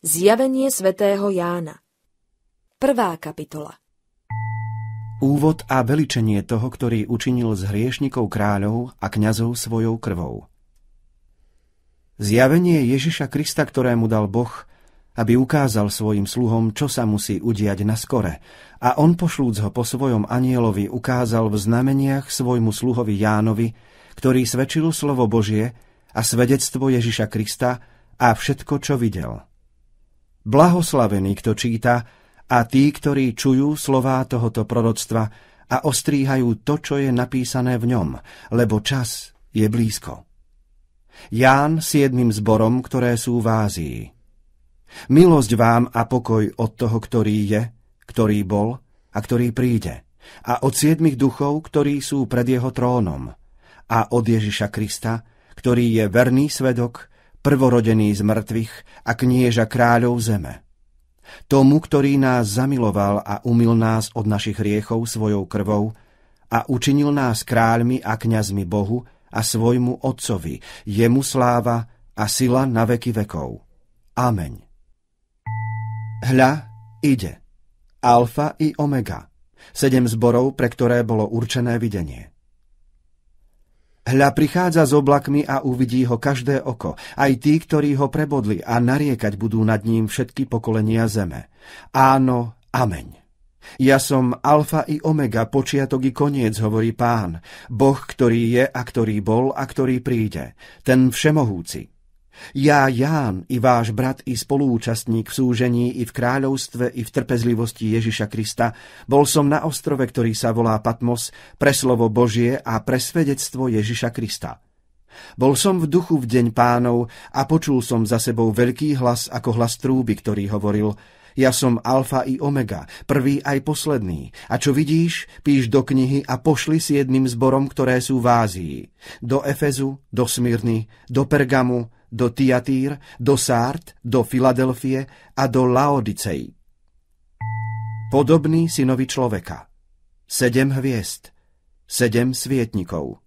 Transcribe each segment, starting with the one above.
Zjavenie svätého Jána. Prvá kapitola. Úvod a veličenie toho, ktorý učinil z hriešnikov kráľov a kňazov svojou krvou. Zjavenie Ježiša Krista, ktorému dal Boh, aby ukázal svojim sluhom, čo sa musí udiať na skore, a on pošlúc ho po svojom anielovi ukázal v znameniach svojmu sluhovi Jánovi, ktorý svedčil slovo Božie a svedectvo Ježiša Krista a všetko, čo videl – Blahoslavený, kto číta, a tí, ktorí čujú slová tohoto proroctva a ostríhajú to, čo je napísané v ňom, lebo čas je blízko. Ján siedmým zborom, ktoré sú v Ázii. Milosť vám a pokoj od toho, ktorý je, ktorý bol a ktorý príde, a od siedmých duchov, ktorí sú pred jeho trónom, a od Ježiša Krista, ktorý je verný svedok prvorodený z mŕtvych a knieža kráľov zeme. Tomu, ktorý nás zamiloval a umil nás od našich hriechov svojou krvou a učinil nás kráľmi a kňazmi Bohu a svojmu Otcovi, jemu sláva a sila na veky vekov. Ameň. Hľa, ide. Alfa i Omega. Sedem zborov, pre ktoré bolo určené videnie. Hľa prichádza s oblakmi a uvidí ho každé oko, aj tí, ktorí ho prebodli a nariekať budú nad ním všetky pokolenia zeme. Áno, ameň. Ja som alfa i omega, počiatok i koniec, hovorí pán, Boh, ktorý je a ktorý bol a ktorý príde, ten všemohúci. Ja, Ján, i váš brat, i spolúčastník v súžení, i v kráľovstve, i v trpezlivosti Ježiša Krista, bol som na ostrove, ktorý sa volá Patmos, pre slovo Božie a pre svedectvo Ježiša Krista. Bol som v duchu v deň pánov a počul som za sebou veľký hlas ako hlas trúby, ktorý hovoril Ja som alfa i omega, prvý aj posledný. A čo vidíš, píš do knihy a pošli si jedným zborom, ktoré sú v Ázii. Do Efezu, do Smyrny, do Pergamu, do Tiatír, do Sárt, do Filadelfie a do Laodicei. Podobný synovi človeka. Sedem hviezd. Sedem svietnikov.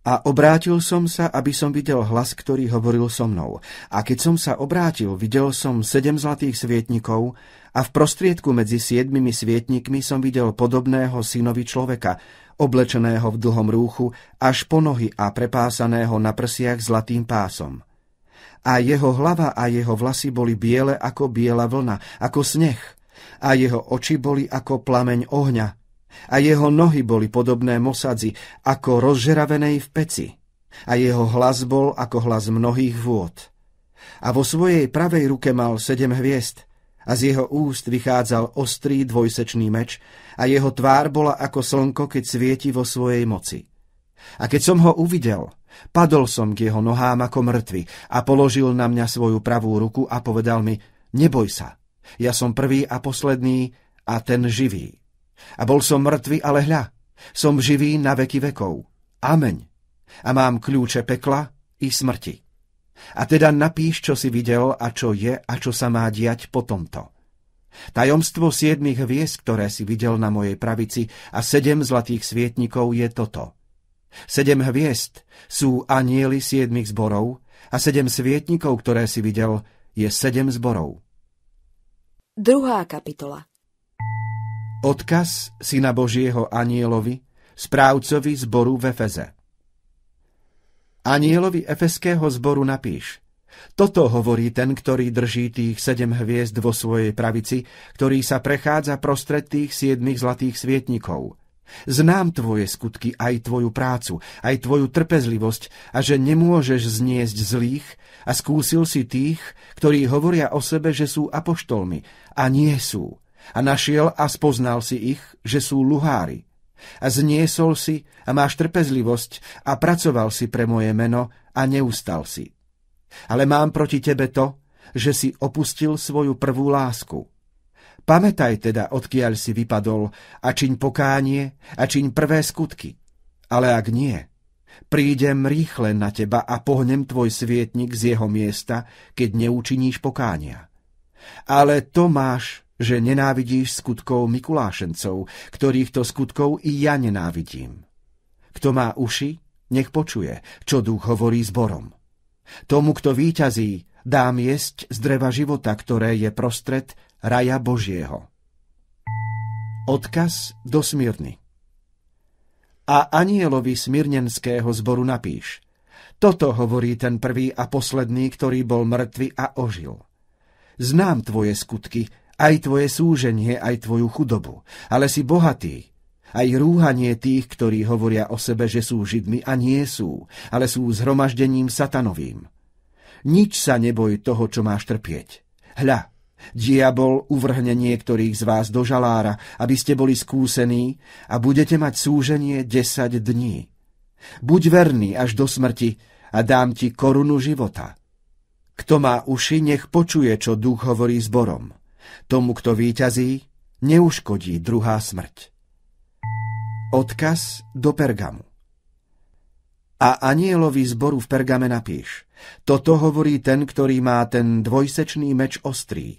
A obrátil som sa, aby som videl hlas, ktorý hovoril so mnou. A keď som sa obrátil, videl som sedem zlatých svietnikov a v prostriedku medzi siedmimi svietnikmi som videl podobného synovi človeka, oblečeného v dlhom rúchu až po nohy a prepásaného na prsiach zlatým pásom. A jeho hlava a jeho vlasy boli biele ako biela vlna, ako sneh, a jeho oči boli ako plameň ohňa, a jeho nohy boli podobné mosadzi, ako rozžeravenej v peci, a jeho hlas bol ako hlas mnohých vôd. A vo svojej pravej ruke mal sedem hviezd, a z jeho úst vychádzal ostrý dvojsečný meč a jeho tvár bola ako slnko, keď svieti vo svojej moci. A keď som ho uvidel, padol som k jeho nohám ako mŕtvy a položil na mňa svoju pravú ruku a povedal mi, neboj sa, ja som prvý a posledný a ten živý. A bol som mŕtvy, ale hľa, som živý na veky vekov. Ameň. A mám kľúče pekla i smrti. A teda napíš, čo si videl a čo je a čo sa má diať po tomto. Tajomstvo siedmých hviezd, ktoré si videl na mojej pravici a sedem zlatých svietnikov je toto. Sedem hviezd sú anieli siedmých zborov a sedem svietnikov, ktoré si videl, je sedem zborov. Druhá kapitola Odkaz syna Božieho anielovi, správcovi zboru v Efeze. Anielovi efeského zboru napíš. Toto hovorí ten, ktorý drží tých sedem hviezd vo svojej pravici, ktorý sa prechádza prostred tých siedmých zlatých svietnikov. Znám tvoje skutky, aj tvoju prácu, aj tvoju trpezlivosť a že nemôžeš zniesť zlých a skúsil si tých, ktorí hovoria o sebe, že sú apoštolmi a nie sú. A našiel a spoznal si ich, že sú luhári zniesol si a máš trpezlivosť a pracoval si pre moje meno a neustal si. Ale mám proti tebe to, že si opustil svoju prvú lásku. Pamätaj teda, odkiaľ si vypadol a čiň pokánie a čiň prvé skutky. Ale ak nie, prídem rýchle na teba a pohnem tvoj svietnik z jeho miesta, keď neučiníš pokánia. Ale to máš že nenávidíš skutkov Mikulášencov, ktorých to skutkov i ja nenávidím. Kto má uši, nech počuje, čo duch hovorí zborom. Tomu, kto výťazí Dám jesť z dreva života, ktoré je prostred raja Božieho. Odkaz do Smyrny A anielovi smirnenského zboru napíš. Toto hovorí ten prvý a posledný, ktorý bol mŕtvy a ožil. Znám tvoje skutky, aj tvoje súženie, aj tvoju chudobu, ale si bohatý. Aj rúhanie tých, ktorí hovoria o sebe, že sú židmi a nie sú, ale sú zhromaždením satanovým. Nič sa neboj toho, čo máš trpieť. Hľa, diabol uvrhne niektorých z vás do žalára, aby ste boli skúsení a budete mať súženie desať dní. Buď verný až do smrti a dám ti korunu života. Kto má uši, nech počuje, čo duch hovorí zborom. Tomu, kto víťazí, neuškodí druhá smrť. Odkaz do Pergamu A anielovi zboru v Pergame napíš. Toto hovorí ten, ktorý má ten dvojsečný meč ostrý.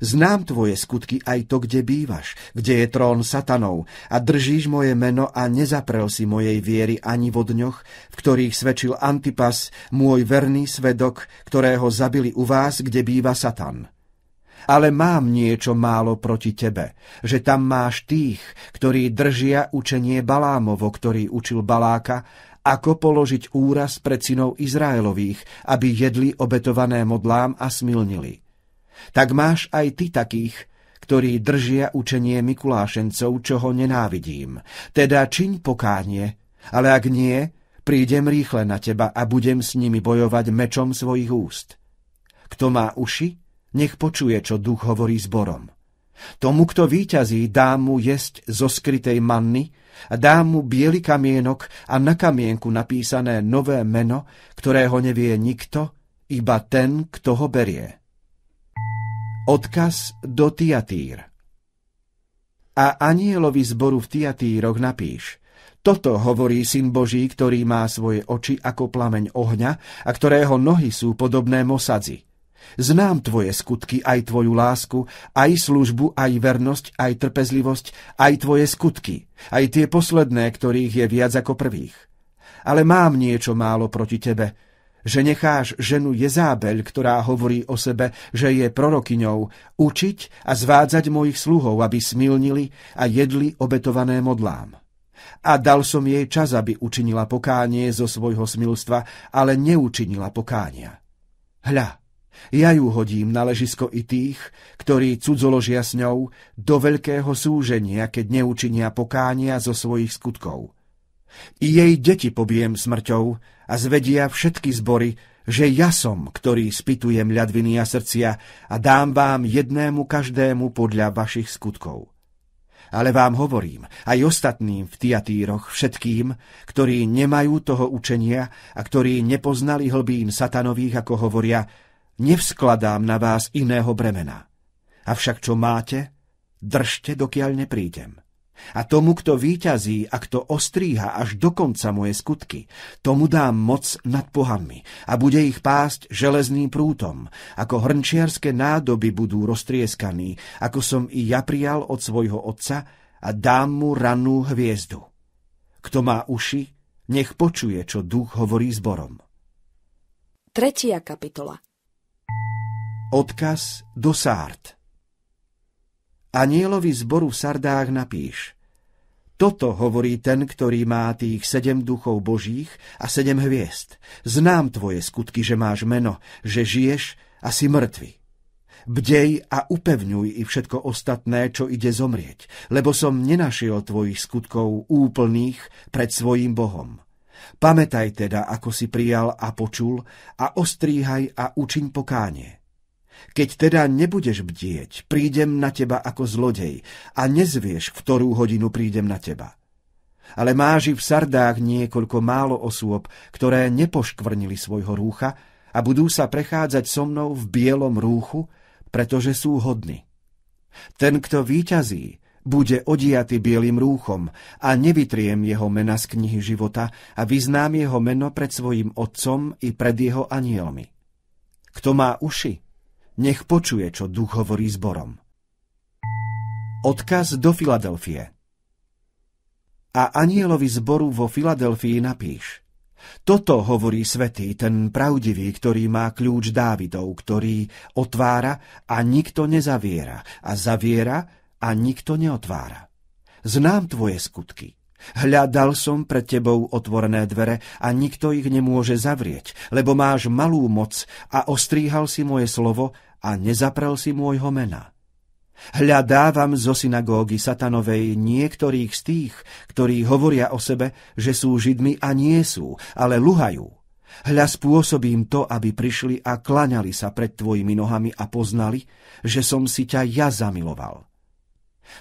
Znám tvoje skutky aj to, kde bývaš, kde je trón satanov a držíš moje meno a nezaprel si mojej viery ani vo dňoch, v ktorých svedčil Antipas, môj verný svedok, ktorého zabili u vás, kde býva Satan. Ale mám niečo málo proti tebe, že tam máš tých, ktorí držia učenie Balámovo, ktorý učil Baláka, ako položiť úraz pred synov Izraelových, aby jedli obetované modlám a smilnili. Tak máš aj ty takých, ktorí držia učenie Mikulášencov, čo ho nenávidím. Teda čiň pokánie, ale ak nie, prídem rýchle na teba a budem s nimi bojovať mečom svojich úst. Kto má uši, nech počuje, čo duch hovorí zborom. Tomu, kto víťazí, dá mu jesť zo skrytej manny dá mu biely kamienok a na kamienku napísané nové meno, ktorého nevie nikto, iba ten, kto ho berie. Odkaz do Tiatír A anielovi zboru v Tiatíroch napíš, toto hovorí syn Boží, ktorý má svoje oči ako plameň ohňa a ktorého nohy sú podobné mosadzi. Znám tvoje skutky, aj tvoju lásku, aj službu, aj vernosť, aj trpezlivosť, aj tvoje skutky, aj tie posledné, ktorých je viac ako prvých. Ale mám niečo málo proti tebe, že necháš ženu Jezábeľ, ktorá hovorí o sebe, že je prorokyňou, učiť a zvádzať mojich sluhov, aby smilnili a jedli obetované modlám. A dal som jej čas, aby učinila pokánie zo svojho smilstva, ale neučinila pokánia. Hľa, ja ju hodím na ležisko i tých, ktorí cudzoložia s ňou do veľkého súženia, keď neučinia pokánia zo svojich skutkov. I jej deti pobijem smrťou a zvedia všetky zbory, že ja som, ktorý spitujem ľadviny a srdcia a dám vám jednému každému podľa vašich skutkov. Ale vám hovorím, aj ostatným v Tiatíroch, všetkým, ktorí nemajú toho učenia a ktorí nepoznali hlbín satanových, ako hovoria, nevskladám na vás iného bremena. Avšak čo máte, držte, dokiaľ neprídem. A tomu, kto výťazí a kto ostríha až do konca moje skutky, tomu dám moc nad pohanmi a bude ich pásť železným prútom, ako hrnčiarske nádoby budú roztrieskaní, ako som i ja prijal od svojho otca a dám mu rannú hviezdu. Kto má uši, nech počuje, čo duch hovorí zborom. Tretia kapitola Odkaz do Sárd Anielovi zboru v Sardách napíš Toto hovorí ten, ktorý má tých sedem duchov božích a sedem hviezd. Znám tvoje skutky, že máš meno, že žiješ a si mŕtvy. Bdej a upevňuj i všetko ostatné, čo ide zomrieť, lebo som nenašiel tvojich skutkov úplných pred svojim Bohom. Pamätaj teda, ako si prijal a počul a ostríhaj a učiň pokánie. Keď teda nebudeš bdieť, prídem na teba ako zlodej a nezvieš, v ktorú hodinu prídem na teba. Ale máži v sardách niekoľko málo osôb, ktoré nepoškvrnili svojho rúcha a budú sa prechádzať so mnou v bielom rúchu, pretože sú hodní. Ten, kto výťazí, bude odiatý bielým rúchom a nevytriem jeho mena z knihy života a vyznám jeho meno pred svojim otcom i pred jeho anielmi. Kto má uši, nech počuje, čo duch hovorí zborom. Odkaz do Filadelfie A anielovi zboru vo Filadelfii napíš Toto hovorí svetý, ten pravdivý, ktorý má kľúč Dávidov, ktorý otvára a nikto nezaviera a zaviera a nikto neotvára. Znám tvoje skutky. Hľadal som pred tebou otvorené dvere a nikto ich nemôže zavrieť, lebo máš malú moc a ostríhal si moje slovo a nezaprel si môjho mena. Hľadávam zo synagógy satanovej niektorých z tých, ktorí hovoria o sebe, že sú židmi a nie sú, ale luhajú. Hľa spôsobím to, aby prišli a klaňali sa pred tvojimi nohami a poznali, že som si ťa ja zamiloval.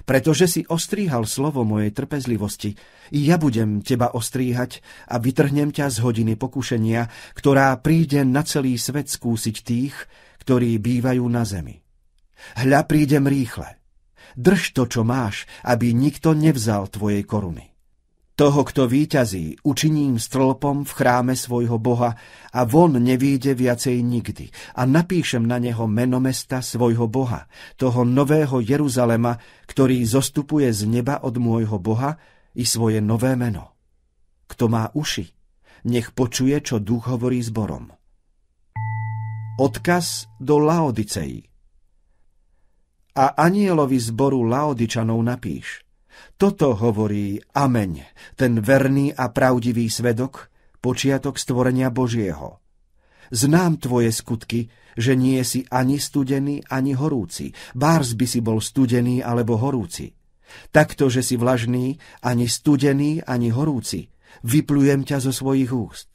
Pretože si ostríhal slovo mojej trpezlivosti, ja budem teba ostríhať a vytrhnem ťa z hodiny pokušenia, ktorá príde na celý svet skúsiť tých, ktorí bývajú na zemi. Hľa prídem rýchle. Drž to, čo máš, aby nikto nevzal tvojej koruny. Toho, kto výťazí, učiním stĺpom v chráme svojho Boha a von nevíde viacej nikdy. A napíšem na neho meno mesta svojho Boha, toho nového Jeruzalema, ktorý zostupuje z neba od môjho Boha i svoje nové meno. Kto má uši, nech počuje, čo duch hovorí zborom. Odkaz do Laodiceji A anielovi zboru Laodičanov napíš – toto hovorí Ameň, ten verný a pravdivý svedok, počiatok stvorenia Božieho. Znám tvoje skutky, že nie si ani studený, ani horúci. Bárs by si bol studený alebo horúci. Takto, že si vlažný, ani studený, ani horúci. Vyplujem ťa zo svojich úst.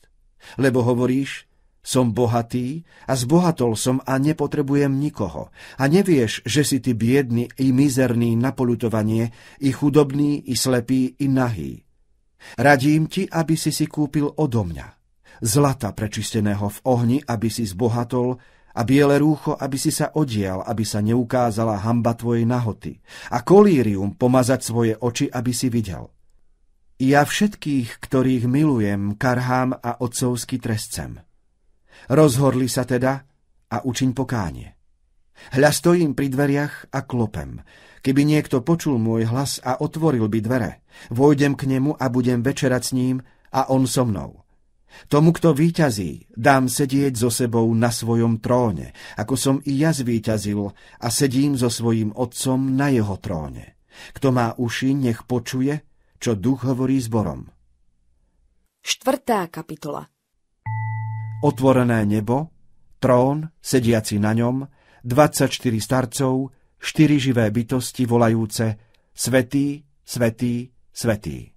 Lebo hovoríš, som bohatý a zbohatol som a nepotrebujem nikoho. A nevieš, že si ty biedný i mizerný na polutovanie, i chudobný, i slepý, i nahý. Radím ti, aby si si kúpil odo mňa. Zlata prečisteného v ohni, aby si zbohatol, a biele rúcho, aby si sa odial, aby sa neukázala hamba tvojej nahoty. A kolírium pomazať svoje oči, aby si videl. Ja všetkých, ktorých milujem, karhám a otcovsky trestcem. Rozhorli sa teda a učiň pokánie. Hľa stojím pri dveriach a klopem. Keby niekto počul môj hlas a otvoril by dvere, vojdem k nemu a budem večerať s ním a on so mnou. Tomu, kto výťazí, dám sedieť so sebou na svojom tróne, ako som i ja zvíťazil a sedím so svojím otcom na jeho tróne. Kto má uši, nech počuje, čo duch hovorí zborom. Štvrtá kapitola otvorené nebo, trón, sediaci na ňom, 24 starcov, štyri živé bytosti volajúce Svetý, Svetý, Svetý.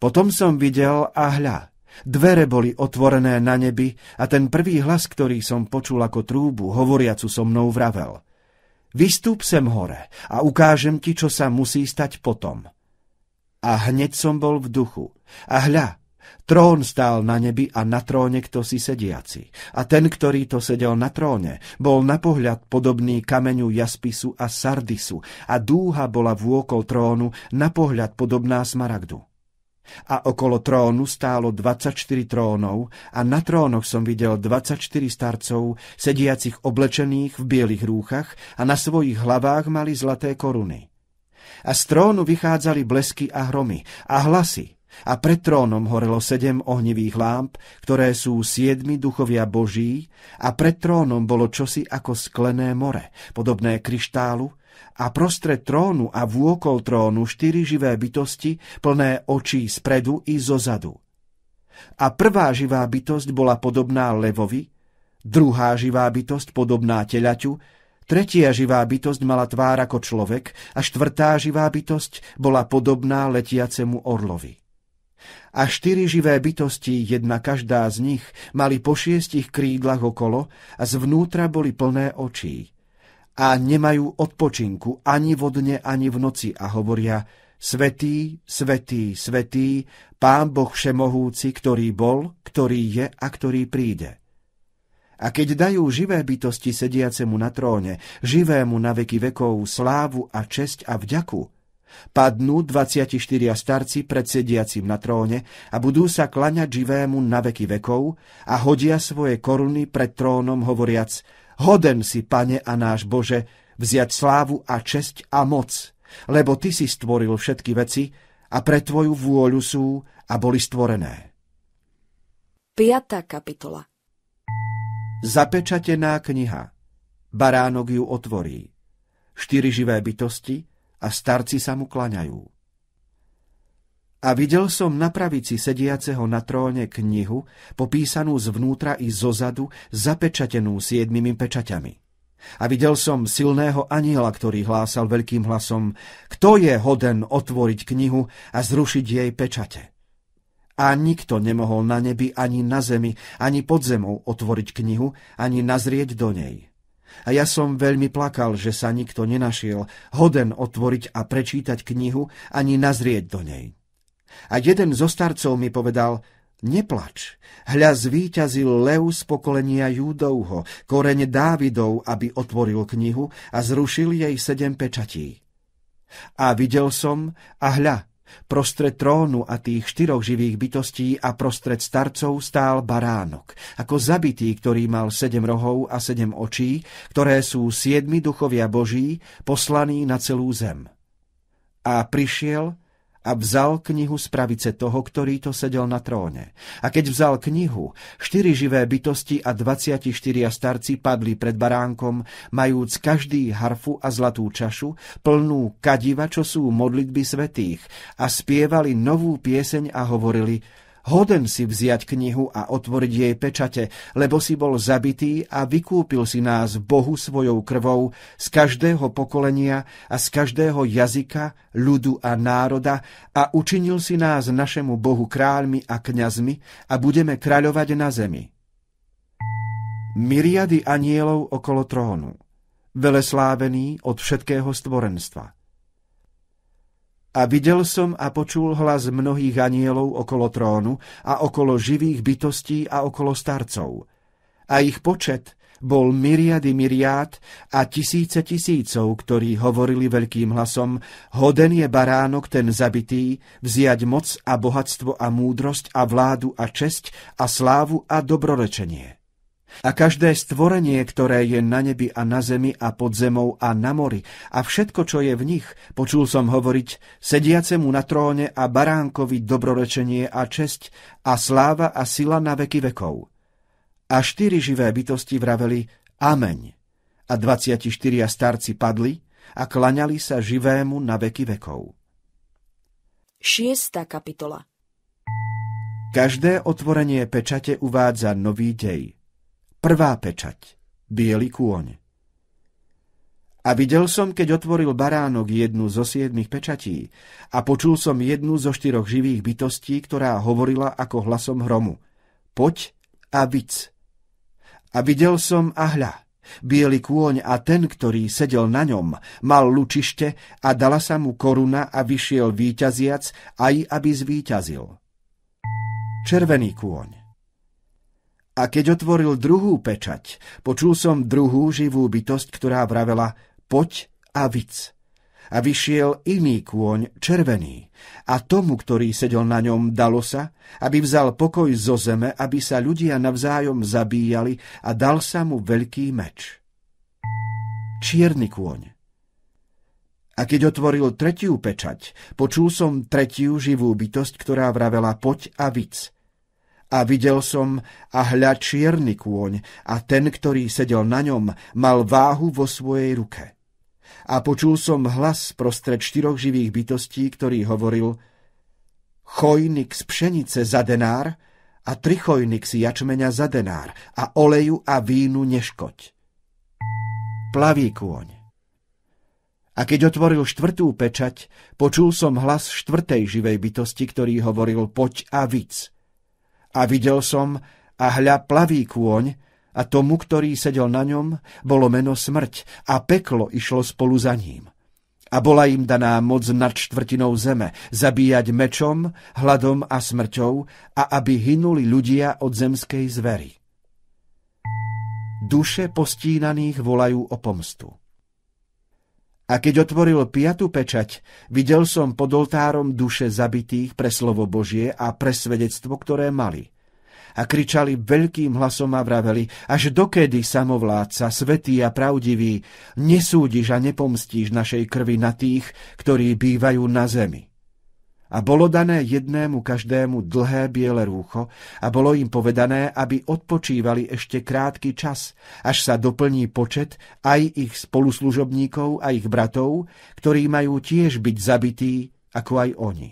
Potom som videl a hľa, dvere boli otvorené na nebi a ten prvý hlas, ktorý som počul ako trúbu, hovoriacu so mnou vravel. Vystúp sem hore a ukážem ti, čo sa musí stať potom. A hneď som bol v duchu. A hľa, Trón stál na nebi a na tróne kto si sediaci. A ten, ktorý to sedel na tróne, bol na pohľad podobný kameňu jaspisu a sardisu a dúha bola vôkol trónu na pohľad podobná smaragdu. A okolo trónu stálo 24 trónov a na trónoch som videl 24 starcov, sediacich oblečených v bielých rúchach a na svojich hlavách mali zlaté koruny. A z trónu vychádzali blesky a hromy a hlasy, a pred trónom horelo sedem ohnivých lámp, ktoré sú siedmi duchovia Boží a pred trónom bolo čosi ako sklené more, podobné kryštálu a prostred trónu a vôkol trónu štyri živé bytosti, plné očí spredu i zozadu. A prvá živá bytosť bola podobná levovi, druhá živá bytosť podobná telaťu, tretia živá bytosť mala tvár ako človek a štvrtá živá bytosť bola podobná letiacemu orlovi a štyri živé bytosti, jedna každá z nich, mali po šiestich krídlach okolo a zvnútra boli plné očí. A nemajú odpočinku ani vodne, ani v noci a hovoria Svetý, svetý, svetý, Pán Boh Všemohúci, ktorý bol, ktorý je a ktorý príde. A keď dajú živé bytosti sediacemu na tróne, živému na veky vekov slávu a česť a vďaku, Padnú 24 starci pred sediacim na tróne a budú sa klaňať živému na veky vekov a hodia svoje koruny pred trónom hovoriac Hoden si, pane a náš Bože, vziať slávu a česť a moc, lebo Ty si stvoril všetky veci a pre Tvoju vôľu sú a boli stvorené. 5. kapitola Zapečatená kniha. Baránok ju otvorí. Štyri živé bytosti a starci sa mu klaňajú. A videl som na pravici sediaceho na tróne knihu, popísanú zvnútra i zozadu, zapečatenú siedmimi pečaťami. A videl som silného aniela, ktorý hlásal veľkým hlasom, kto je hoden otvoriť knihu a zrušiť jej pečate. A nikto nemohol na nebi, ani na zemi, ani pod zemou otvoriť knihu, ani nazrieť do nej. A ja som veľmi plakal, že sa nikto nenašiel, hoden otvoriť a prečítať knihu, ani nazrieť do nej. A jeden zo starcov mi povedal, Neplač, hľa zvíťazil lev z pokolenia Júdovho, koreň Dávidov, aby otvoril knihu a zrušil jej sedem pečatí. A videl som, a hľa, prostred trónu a tých štyroch živých bytostí a prostred starcov stál baránok, ako zabitý, ktorý mal sedem rohov a sedem očí, ktoré sú siedmi duchovia Boží, poslaní na celú zem. A prišiel a vzal knihu z pravice toho, ktorý to sedel na tróne. A keď vzal knihu, štyri živé bytosti a 24 starci padli pred baránkom, majúc každý harfu a zlatú čašu, plnú kadiva, čo sú modlitby svetých, a spievali novú pieseň a hovorili – Hoden si vziať knihu a otvoriť jej pečate, lebo si bol zabitý a vykúpil si nás Bohu svojou krvou z každého pokolenia a z každého jazyka, ľudu a národa a učinil si nás našemu Bohu kráľmi a kňazmi a budeme kráľovať na zemi. Myriady anielov okolo trónu, veleslávený od všetkého stvorenstva – a videl som a počul hlas mnohých anielov okolo trónu a okolo živých bytostí a okolo starcov. A ich počet bol myriady myriád a tisíce tisícov, ktorí hovorili veľkým hlasom, hoden je baránok ten zabitý, vziať moc a bohatstvo a múdrosť a vládu a česť a slávu a dobrorečenie. A každé stvorenie, ktoré je na nebi a na zemi a pod zemou a na mori a všetko, čo je v nich, počul som hovoriť sediacemu na tróne a baránkovi dobrorečenie a česť a sláva a sila na veky vekov. A štyri živé bytosti vraveli Ameň. A 24 starci padli a klaňali sa živému na veky vekov. 6. kapitola Každé otvorenie pečate uvádza nový dej. Prvá pečať. Bielý kôň. A videl som, keď otvoril baránok jednu zo siedmých pečatí a počul som jednu zo štyroch živých bytostí, ktorá hovorila ako hlasom hromu. Poď a vic. A videl som a hľa. Bielý kôň a ten, ktorý sedel na ňom, mal lučište a dala sa mu koruna a vyšiel víťaziac, aj aby zvíťazil. Červený kôň. A keď otvoril druhú pečať, počul som druhú živú bytosť, ktorá vravela poď a vic. A vyšiel iný kôň, červený. A tomu, ktorý sedel na ňom, dalo sa, aby vzal pokoj zo zeme, aby sa ľudia navzájom zabíjali a dal sa mu veľký meč. Čierny kôň. A keď otvoril tretiu pečať, počul som tretiu živú bytosť, ktorá vravela poď a vic. A videl som a hľa čierny kôň a ten, ktorý sedel na ňom, mal váhu vo svojej ruke. A počul som hlas prostred štyroch živých bytostí, ktorý hovoril Chojnik z pšenice za denár a trichojnik si jačmeňa za denár a oleju a vínu neškoď. Plavý kôň. A keď otvoril štvrtú pečať, počul som hlas štvrtej živej bytosti, ktorý hovoril poď a víc. A videl som, a hľa plavý kôň, a tomu, ktorý sedel na ňom, bolo meno smrť a peklo išlo spolu za ním. A bola im daná moc nad štvrtinou zeme, zabíjať mečom, hladom a smrťou a aby hynuli ľudia od zemskej zvery. Duše postínaných volajú o pomstu. A keď otvoril piatu pečať, videl som pod oltárom duše zabitých pre slovo Božie a pre svedectvo, ktoré mali. A kričali veľkým hlasom a vraveli, až dokedy samovládca, svetý a pravdivý, nesúdiš a nepomstíš našej krvi na tých, ktorí bývajú na zemi. A bolo dané jednému každému dlhé biele rúcho a bolo im povedané, aby odpočívali ešte krátky čas, až sa doplní počet aj ich spoluslužobníkov a ich bratov, ktorí majú tiež byť zabití, ako aj oni.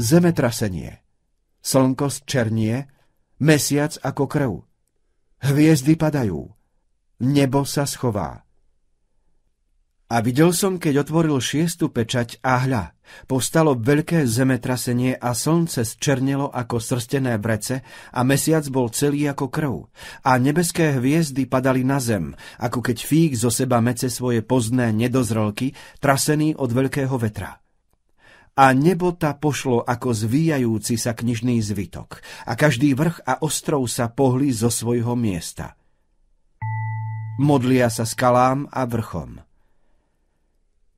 Zemetrasenie. Slnko černie, mesiac ako krv. Hviezdy padajú. Nebo sa schová. A videl som, keď otvoril šiestu pečať a hľa, povstalo veľké zemetrasenie a slnce zčernelo ako srstené brece a mesiac bol celý ako krv. A nebeské hviezdy padali na zem, ako keď fík zo seba mece svoje pozné nedozrelky, trasený od veľkého vetra. A nebo ta pošlo ako zvíjajúci sa knižný zvitok a každý vrch a ostrov sa pohli zo svojho miesta. Modlia sa skalám a vrchom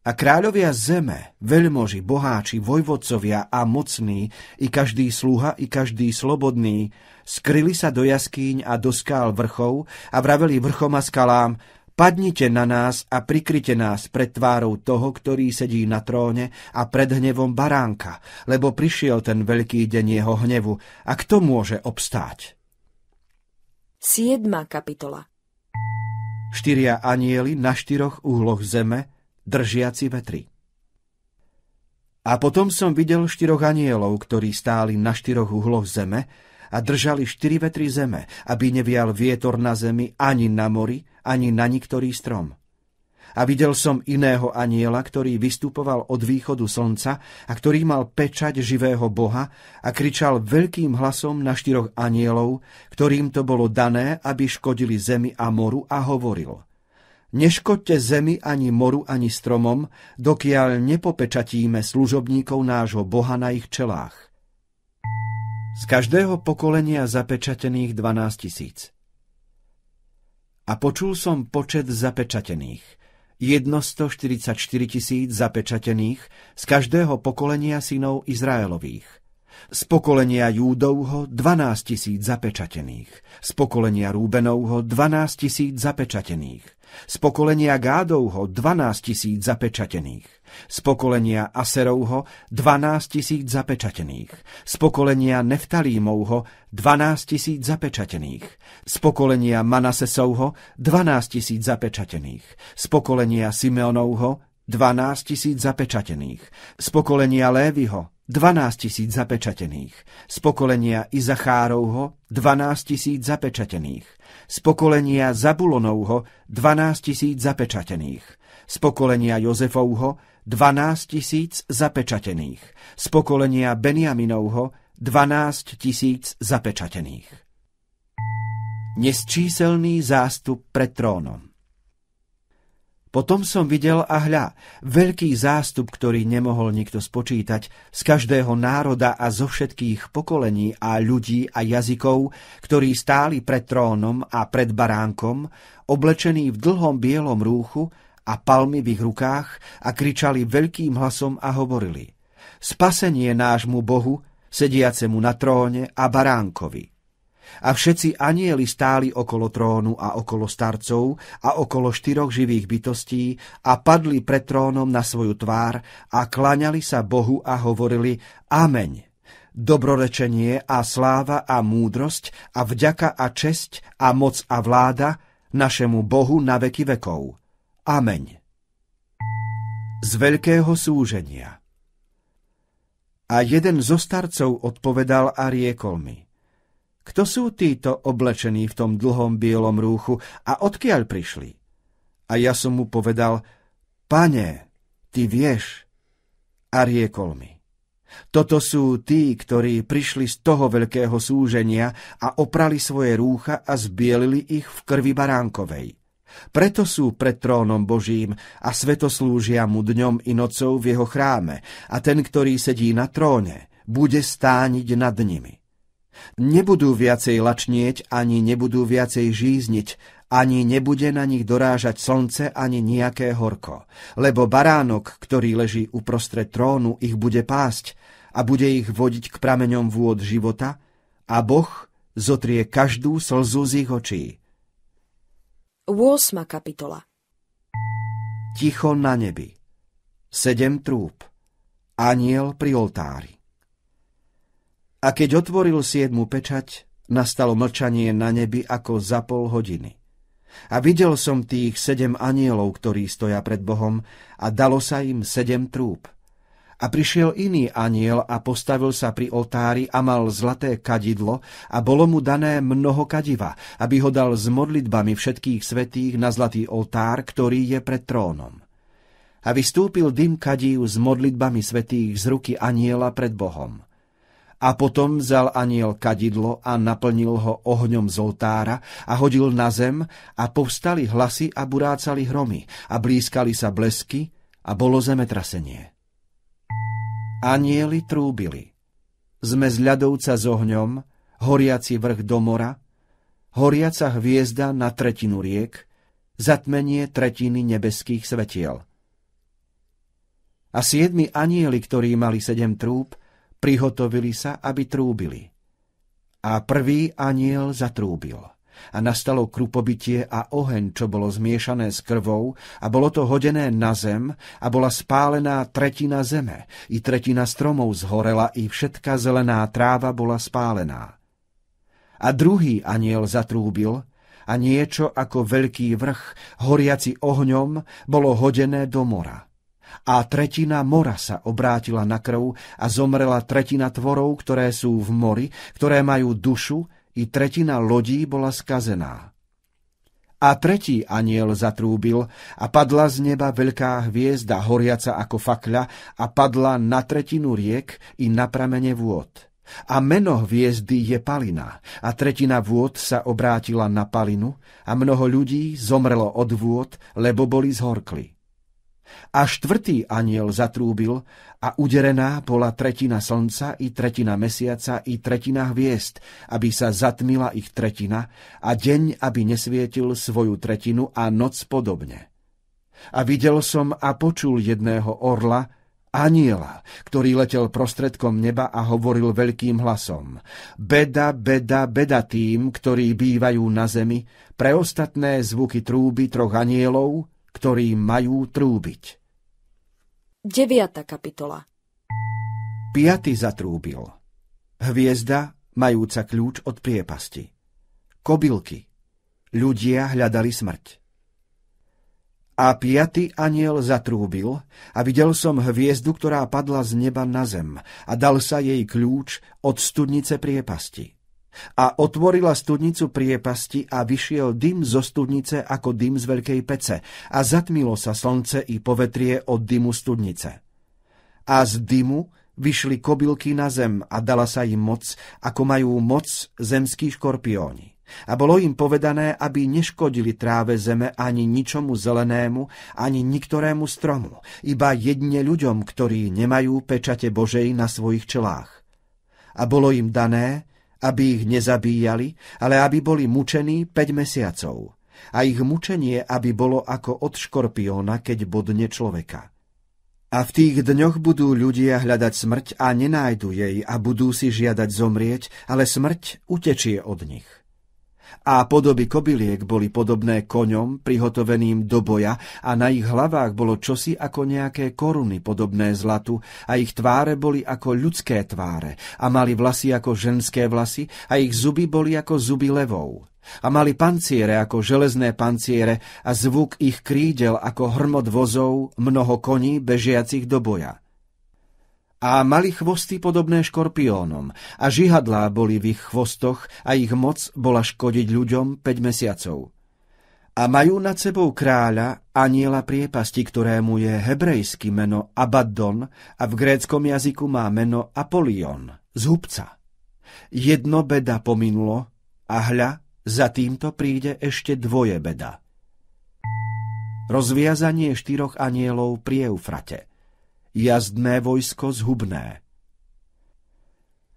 a kráľovia zeme, veľmoži, boháči, vojvodcovia a mocní, i každý sluha, i každý slobodný, skryli sa do jaskýň a do skál vrchov a vraveli vrchom a skalám, padnite na nás a prikryte nás pred tvárou toho, ktorý sedí na tróne a pred hnevom baránka, lebo prišiel ten veľký deň jeho hnevu a kto môže obstáť? 7. kapitola Štyria anieli na štyroch úhloch zeme, držiaci vetry. A potom som videl štyroch anielov, ktorí stáli na štyroch uhloch zeme a držali štyri vetry zeme, aby nevial vietor na zemi ani na mori, ani na niktorý strom. A videl som iného aniela, ktorý vystupoval od východu slnca a ktorý mal pečať živého Boha a kričal veľkým hlasom na štyroch anielov, ktorým to bolo dané, aby škodili zemi a moru a hovoril – Neškodte zemi ani moru ani stromom, dokiaľ nepopečatíme služobníkov nášho Boha na ich čelách. Z každého pokolenia zapečatených 12 tisíc. A počul som počet zapečatených. Jedno 144 tisíc zapečatených z každého pokolenia synov Izraelových. Z pokolenia Júdovho 12 tisíc zapečatených. Z pokolenia Rúbenovho 12 tisíc zapečatených. Z pokolenia Gádovho 12 tisíc zapečatených, z pokolenia Aserovho 12 tisíc zapečatených, z pokolenia Neftalímovho 12 tisíc zapečatených, z pokolenia Manasesovho 12 tisíc zapečatených, z pokolenia Simeonovho 12 tisíc zapečatených, z pokolenia Lévyho 12 tisíc zapečatených, z pokolenia Izachárovho 12 tisíc zapečatených, z pokolenia Zabulonovho 12 tisíc zapečatených, z pokolenia Jozefovho 12 tisíc zapečatených, z pokolenia Benjaminovho 12 tisíc zapečatených. Nesčíselný zástup pred trónom potom som videl a hľa, veľký zástup, ktorý nemohol nikto spočítať, z každého národa a zo všetkých pokolení a ľudí a jazykov, ktorí stáli pred trónom a pred baránkom, oblečení v dlhom bielom rúchu a palmy v ich rukách a kričali veľkým hlasom a hovorili Spasenie nášmu Bohu, sediacemu na tróne a baránkovi. A všetci anieli stáli okolo trónu a okolo starcov a okolo štyroch živých bytostí a padli pred trónom na svoju tvár a klaňali sa Bohu a hovorili Ameň. Dobrorečenie a sláva a múdrosť a vďaka a česť a moc a vláda našemu Bohu na veky vekov. Ameň. Z veľkého súženia. A jeden zo starcov odpovedal a riekol mi – kto sú títo oblečení v tom dlhom bielom rúchu a odkiaľ prišli? A ja som mu povedal, pane, ty vieš. A riekol mi, toto sú tí, ktorí prišli z toho veľkého súženia a oprali svoje rúcha a zbielili ich v krvi baránkovej. Preto sú pred trónom Božím a svetoslúžia mu dňom i nocou v jeho chráme a ten, ktorý sedí na tróne, bude stániť nad nimi. Nebudú viacej lačnieť, ani nebudú viacej žízniť, ani nebude na nich dorážať slnce, ani nejaké horko. Lebo baránok, ktorý leží uprostred trónu, ich bude pásť a bude ich vodiť k prameňom vôd života a Boh zotrie každú slzu z ich očí. 8. kapitola Ticho na nebi. Sedem trúb. aniel pri oltári. A keď otvoril siedmu pečať, nastalo mlčanie na nebi ako za pol hodiny. A videl som tých sedem anielov, ktorí stoja pred Bohom, a dalo sa im sedem trúb. A prišiel iný aniel a postavil sa pri oltári a mal zlaté kadidlo a bolo mu dané mnoho kadiva, aby ho dal s modlitbami všetkých svetých na zlatý oltár, ktorý je pred trónom. A vystúpil dym kadív s modlitbami svetých z ruky aniela pred Bohom. A potom vzal aniel kadidlo a naplnil ho ohňom z oltára a hodil na zem a povstali hlasy a burácali hromy a blízkali sa blesky a bolo zemetrasenie. Anieli trúbili. Sme z ľadovca s ohňom, horiaci vrch do mora, horiaca hviezda na tretinu riek, zatmenie tretiny nebeských svetiel. A siedmi anieli, ktorí mali sedem trúb, prihotovili sa, aby trúbili. A prvý aniel zatrúbil. A nastalo krupobytie a oheň, čo bolo zmiešané s krvou, a bolo to hodené na zem, a bola spálená tretina zeme, i tretina stromov zhorela, i všetka zelená tráva bola spálená. A druhý aniel zatrúbil, a niečo ako veľký vrch, horiaci ohňom, bolo hodené do mora a tretina mora sa obrátila na krv a zomrela tretina tvorov, ktoré sú v mori, ktoré majú dušu, i tretina lodí bola skazená. A tretí aniel zatrúbil a padla z neba veľká hviezda, horiaca ako fakľa, a padla na tretinu riek i na pramene vôd. A meno hviezdy je Palina, a tretina vôd sa obrátila na Palinu, a mnoho ľudí zomrelo od vôd, lebo boli zhorkli. A štvrtý aniel zatrúbil a uderená bola tretina slnca i tretina mesiaca i tretina hviezd, aby sa zatmila ich tretina a deň, aby nesvietil svoju tretinu a noc podobne. A videl som a počul jedného orla, aniela, ktorý letel prostredkom neba a hovoril veľkým hlasom. Beda, beda, beda tým, ktorí bývajú na zemi, pre ostatné zvuky trúby troch anielov, ktorí majú trúbiť. 9. kapitola Piaty zatrúbil. Hviezda, majúca kľúč od priepasti. Kobylky. Ľudia hľadali smrť. A piaty aniel zatrúbil a videl som hviezdu, ktorá padla z neba na zem a dal sa jej kľúč od studnice priepasti. A otvorila studnicu priepasti a vyšiel dym zo studnice ako dym z veľkej pece a zatmilo sa slnce i povetrie od dymu studnice. A z dymu vyšli kobylky na zem a dala sa im moc, ako majú moc zemskí škorpióni. A bolo im povedané, aby neškodili tráve zeme ani ničomu zelenému, ani niktorému stromu, iba jedne ľuďom, ktorí nemajú pečate Božej na svojich čelách. A bolo im dané, aby ich nezabíjali, ale aby boli mučení 5 mesiacov. A ich mučenie, aby bolo ako od škorpióna, keď bodne človeka. A v tých dňoch budú ľudia hľadať smrť a nenájdu jej a budú si žiadať zomrieť, ale smrť utečie od nich a podoby kobyliek boli podobné koňom prihotoveným do boja a na ich hlavách bolo čosi ako nejaké koruny podobné zlatu a ich tváre boli ako ľudské tváre a mali vlasy ako ženské vlasy a ich zuby boli ako zuby levov. A mali panciere ako železné panciere a zvuk ich krídel ako hrmot vozov mnoho koní bežiacich do boja a mali chvosty podobné škorpiónom a žihadlá boli v ich chvostoch a ich moc bola škodiť ľuďom 5 mesiacov. A majú nad sebou kráľa, aniela priepasti, ktorému je hebrejské meno Abaddon a v gréckom jazyku má meno Apolion, zhubca. Jedno beda pominulo a hľa, za týmto príde ešte dvoje beda. Rozviazanie štyroch anielov pri Eufrate – jazdné vojsko zhubné.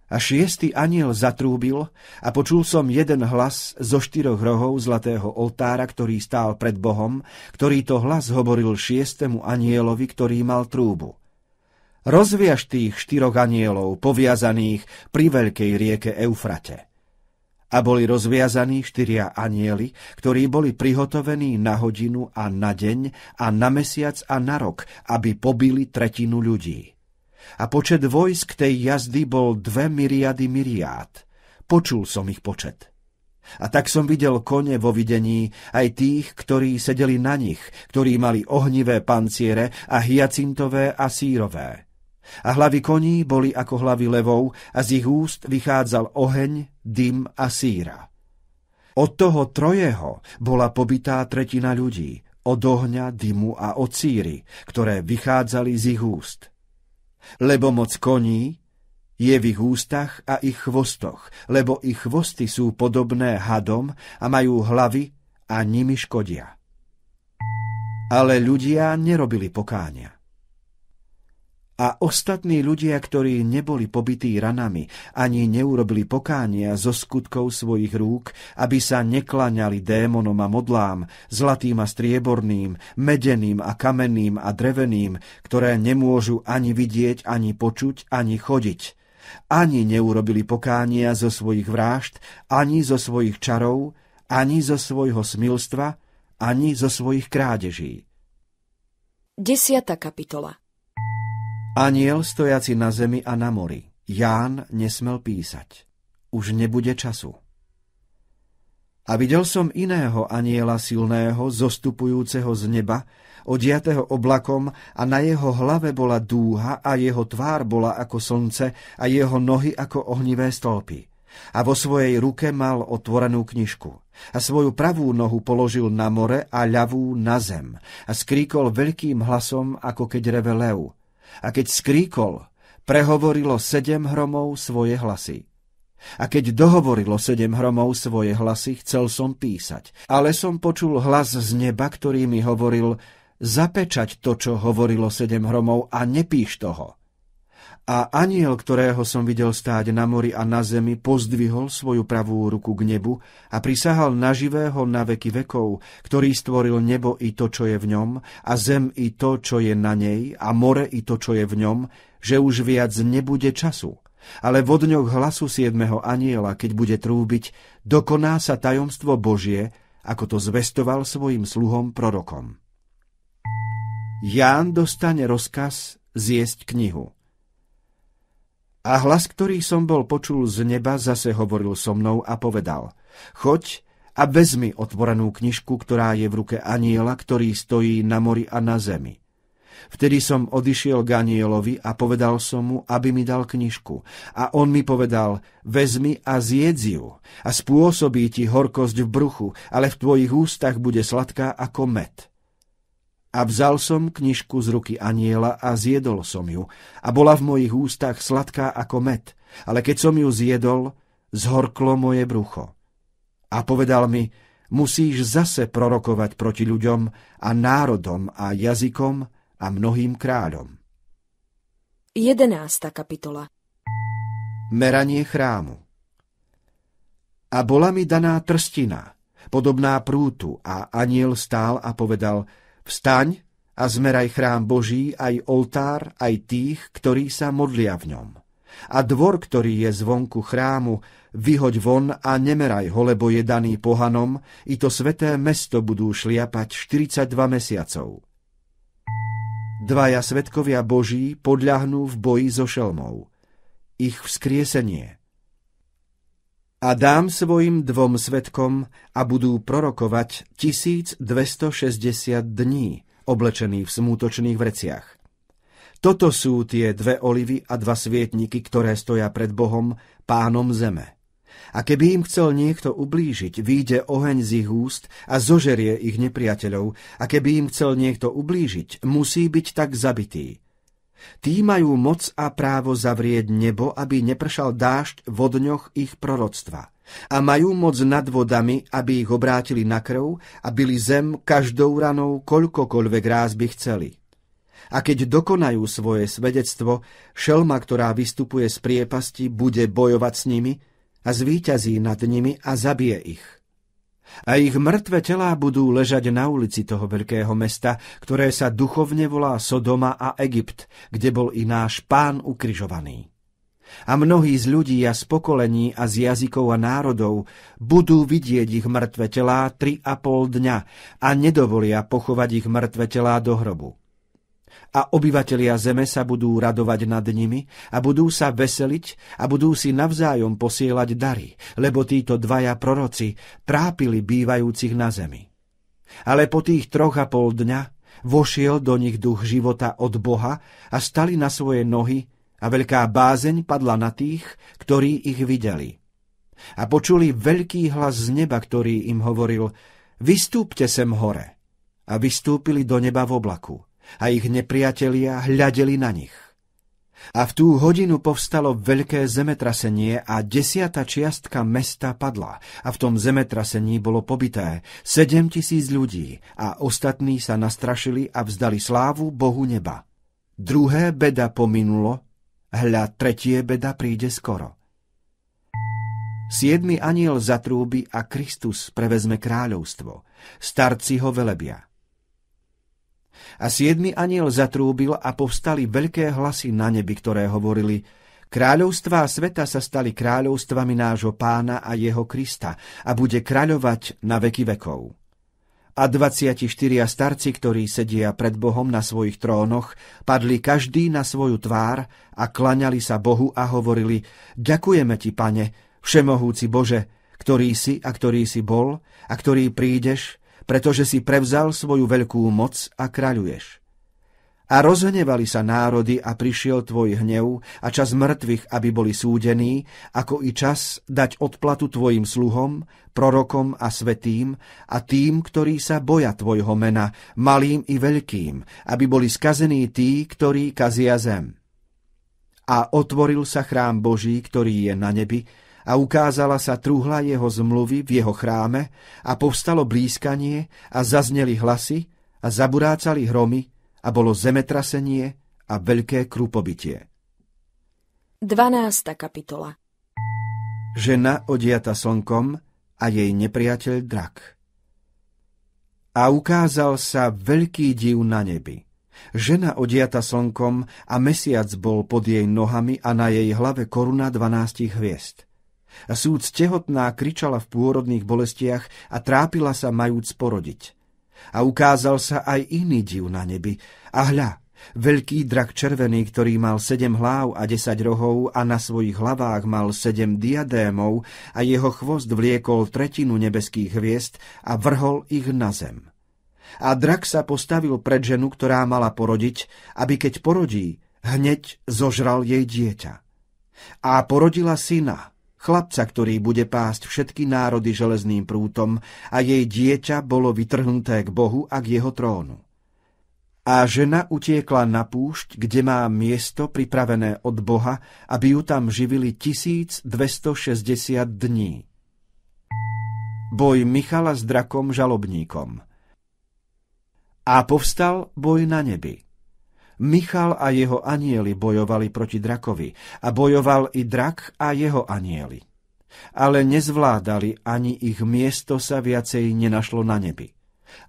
A šiestý aniel zatrúbil a počul som jeden hlas zo štyroch rohov zlatého oltára, ktorý stál pred Bohom, ktorý to hlas hovoril šiestemu anielovi, ktorý mal trúbu. Rozviaž tých štyroch anielov, poviazaných pri veľkej rieke Eufrate a boli rozviazaní štyria anieli, ktorí boli prihotovení na hodinu a na deň a na mesiac a na rok, aby pobili tretinu ľudí. a počet vojsk tej jazdy bol dve myriady myriád. Počul som ich počet. A tak som videl kone vo videní aj tých, ktorí sedeli na nich, ktorí mali ohnivé panciere a hyacintové a sírové. A hlavy koní boli ako hlavy levov a z ich úst vychádzal oheň, dym a síra. Od toho trojeho bola pobytá tretina ľudí, od ohňa, dymu a od síry, ktoré vychádzali z ich úst. Lebo moc koní je v ich ústach a ich chvostoch, lebo ich chvosty sú podobné hadom a majú hlavy a nimi škodia. Ale ľudia nerobili pokáňa. A ostatní ľudia, ktorí neboli pobytí ranami, ani neurobili pokánia zo skutkov svojich rúk, aby sa neklaňali démonom a modlám, zlatým a strieborným, medeným a kamenným a dreveným, ktoré nemôžu ani vidieť, ani počuť, ani chodiť, ani neurobili pokánia zo svojich vrážd, ani zo svojich čarov, ani zo svojho smilstva, ani zo svojich krádeží. Desiata kapitola Aniel stojaci na zemi a na mori. Ján nesmel písať. Už nebude času. A videl som iného aniela silného, zostupujúceho z neba, odiatého oblakom a na jeho hlave bola dúha a jeho tvár bola ako slnce a jeho nohy ako ohnivé stĺpy. A vo svojej ruke mal otvorenú knižku. A svoju pravú nohu položil na more a ľavú na zem. A skríkol veľkým hlasom, ako keď reve lev. A keď skríkol, prehovorilo sedem hromov svoje hlasy. A keď dohovorilo sedem hromov svoje hlasy, chcel som písať. Ale som počul hlas z neba, ktorý mi hovoril, zapečať to, čo hovorilo sedem hromov a nepíš toho. A aniel, ktorého som videl stáť na mori a na zemi, pozdvihol svoju pravú ruku k nebu a prisahal na živého na veky vekov, ktorý stvoril nebo i to, čo je v ňom, a zem i to, čo je na nej, a more i to, čo je v ňom, že už viac nebude času. Ale v dňoch hlasu siedmeho aniela, keď bude trúbiť, dokoná sa tajomstvo Božie, ako to zvestoval svojim sluhom prorokom. Ján dostane rozkaz zjesť knihu. A hlas, ktorý som bol počul z neba, zase hovoril so mnou a povedal, choď a vezmi otvorenú knižku, ktorá je v ruke aniela, ktorý stojí na mori a na zemi. Vtedy som odišiel k anielovi a povedal som mu, aby mi dal knižku. A on mi povedal, vezmi a zjedz ju a spôsobí ti horkosť v bruchu, ale v tvojich ústach bude sladká ako med. A vzal som knižku z ruky aniela a zjedol som ju. A bola v mojich ústach sladká ako med. Ale keď som ju zjedol, zhorklo moje brucho. A povedal mi, musíš zase prorokovať proti ľuďom a národom a jazykom a mnohým kráľom. 11. kapitola Meranie chrámu A bola mi daná trstina, podobná prútu, a aniel stál a povedal – Vstaň a zmeraj chrám Boží, aj oltár, aj tých, ktorí sa modlia v ňom. A dvor, ktorý je zvonku chrámu, vyhoď von a nemeraj ho, lebo je daný pohanom, i to sveté mesto budú šliapať 42 mesiacov. Dvaja svetkovia Boží podľahnú v boji so šelmou. Ich vzkriesenie. A dám svojim dvom svetkom a budú prorokovať 1260 dní, oblečení v smútočných vreciach. Toto sú tie dve olivy a dva svietniky, ktoré stoja pred Bohom, pánom zeme. A keby im chcel niekto ublížiť, výjde oheň z ich úst a zožerie ich nepriateľov, a keby im chcel niekto ublížiť, musí byť tak zabitý. Tí majú moc a právo zavrieť nebo, aby nepršal dážď v dňoch ich proroctva. A majú moc nad vodami, aby ich obrátili na krv a byli zem každou ranou, koľkokoľvek ráz by chceli. A keď dokonajú svoje svedectvo, šelma, ktorá vystupuje z priepasti, bude bojovať s nimi a zvíťazí nad nimi a zabije ich a ich mŕtve telá budú ležať na ulici toho veľkého mesta, ktoré sa duchovne volá Sodoma a Egypt, kde bol i náš pán ukrižovaný. A mnohí z ľudí a z pokolení a z jazykov a národov budú vidieť ich mŕtve telá tri a pol dňa a nedovolia pochovať ich mŕtve telá do hrobu. A obyvatelia zeme sa budú radovať nad nimi a budú sa veseliť a budú si navzájom posielať dary, lebo títo dvaja proroci trápili bývajúcich na zemi. Ale po tých troch a pol dňa vošiel do nich duch života od Boha a stali na svoje nohy a veľká bázeň padla na tých, ktorí ich videli. A počuli veľký hlas z neba, ktorý im hovoril, vystúpte sem hore. A vystúpili do neba v oblaku a ich nepriatelia hľadeli na nich. A v tú hodinu povstalo veľké zemetrasenie a desiata čiastka mesta padla a v tom zemetrasení bolo pobyté sedem tisíc ľudí a ostatní sa nastrašili a vzdali slávu Bohu neba. Druhé beda pominulo, hľa tretie beda príde skoro. Siedmy aniel zatrúbi a Kristus prevezme kráľovstvo. Starci ho velebia. A siedmy aniel zatrúbil a povstali veľké hlasy na nebi, ktoré hovorili Kráľovstvá sveta sa stali kráľovstvami nášho pána a jeho Krista a bude kráľovať na veky vekov. A 24 starci, ktorí sedia pred Bohom na svojich trónoch, padli každý na svoju tvár a klaňali sa Bohu a hovorili Ďakujeme ti, pane, všemohúci Bože, ktorý si a ktorý si bol a ktorý prídeš, pretože si prevzal svoju veľkú moc a kráľuješ. A rozhnevali sa národy a prišiel tvoj hnev a čas mŕtvych, aby boli súdení, ako i čas dať odplatu tvojim sluhom, prorokom a svetým a tým, ktorí sa boja tvojho mena, malým i veľkým, aby boli skazení tí, ktorí kazia zem. A otvoril sa chrám Boží, ktorý je na nebi, a ukázala sa truhla jeho zmluvy v jeho chráme a povstalo blízkanie a zazneli hlasy a zaburácali hromy a bolo zemetrasenie a veľké krupobytie. 12. kapitola Žena odiata slnkom a jej nepriateľ drak. A ukázal sa veľký div na nebi. Žena odiata slnkom a mesiac bol pod jej nohami a na jej hlave koruna dvanástich hviezd. A súd tehotná kričala v pôrodných bolestiach a trápila sa majúc porodiť. A ukázal sa aj iný div na nebi. A hľa, veľký drak červený, ktorý mal sedem hlav a desať rohov a na svojich hlavách mal sedem diadémov a jeho chvost vliekol tretinu nebeských hviezd a vrhol ich na zem. A drak sa postavil pred ženu, ktorá mala porodiť, aby keď porodí, hneď zožral jej dieťa. A porodila syna, chlapca, ktorý bude pásť všetky národy železným prútom a jej dieťa bolo vytrhnuté k Bohu a k jeho trónu. A žena utiekla na púšť, kde má miesto pripravené od Boha, aby ju tam živili 1260 dní. Boj Michala s drakom žalobníkom A povstal boj na nebi. Michal a jeho anieli bojovali proti drakovi a bojoval i drak a jeho anieli. Ale nezvládali, ani ich miesto sa viacej nenašlo na nebi.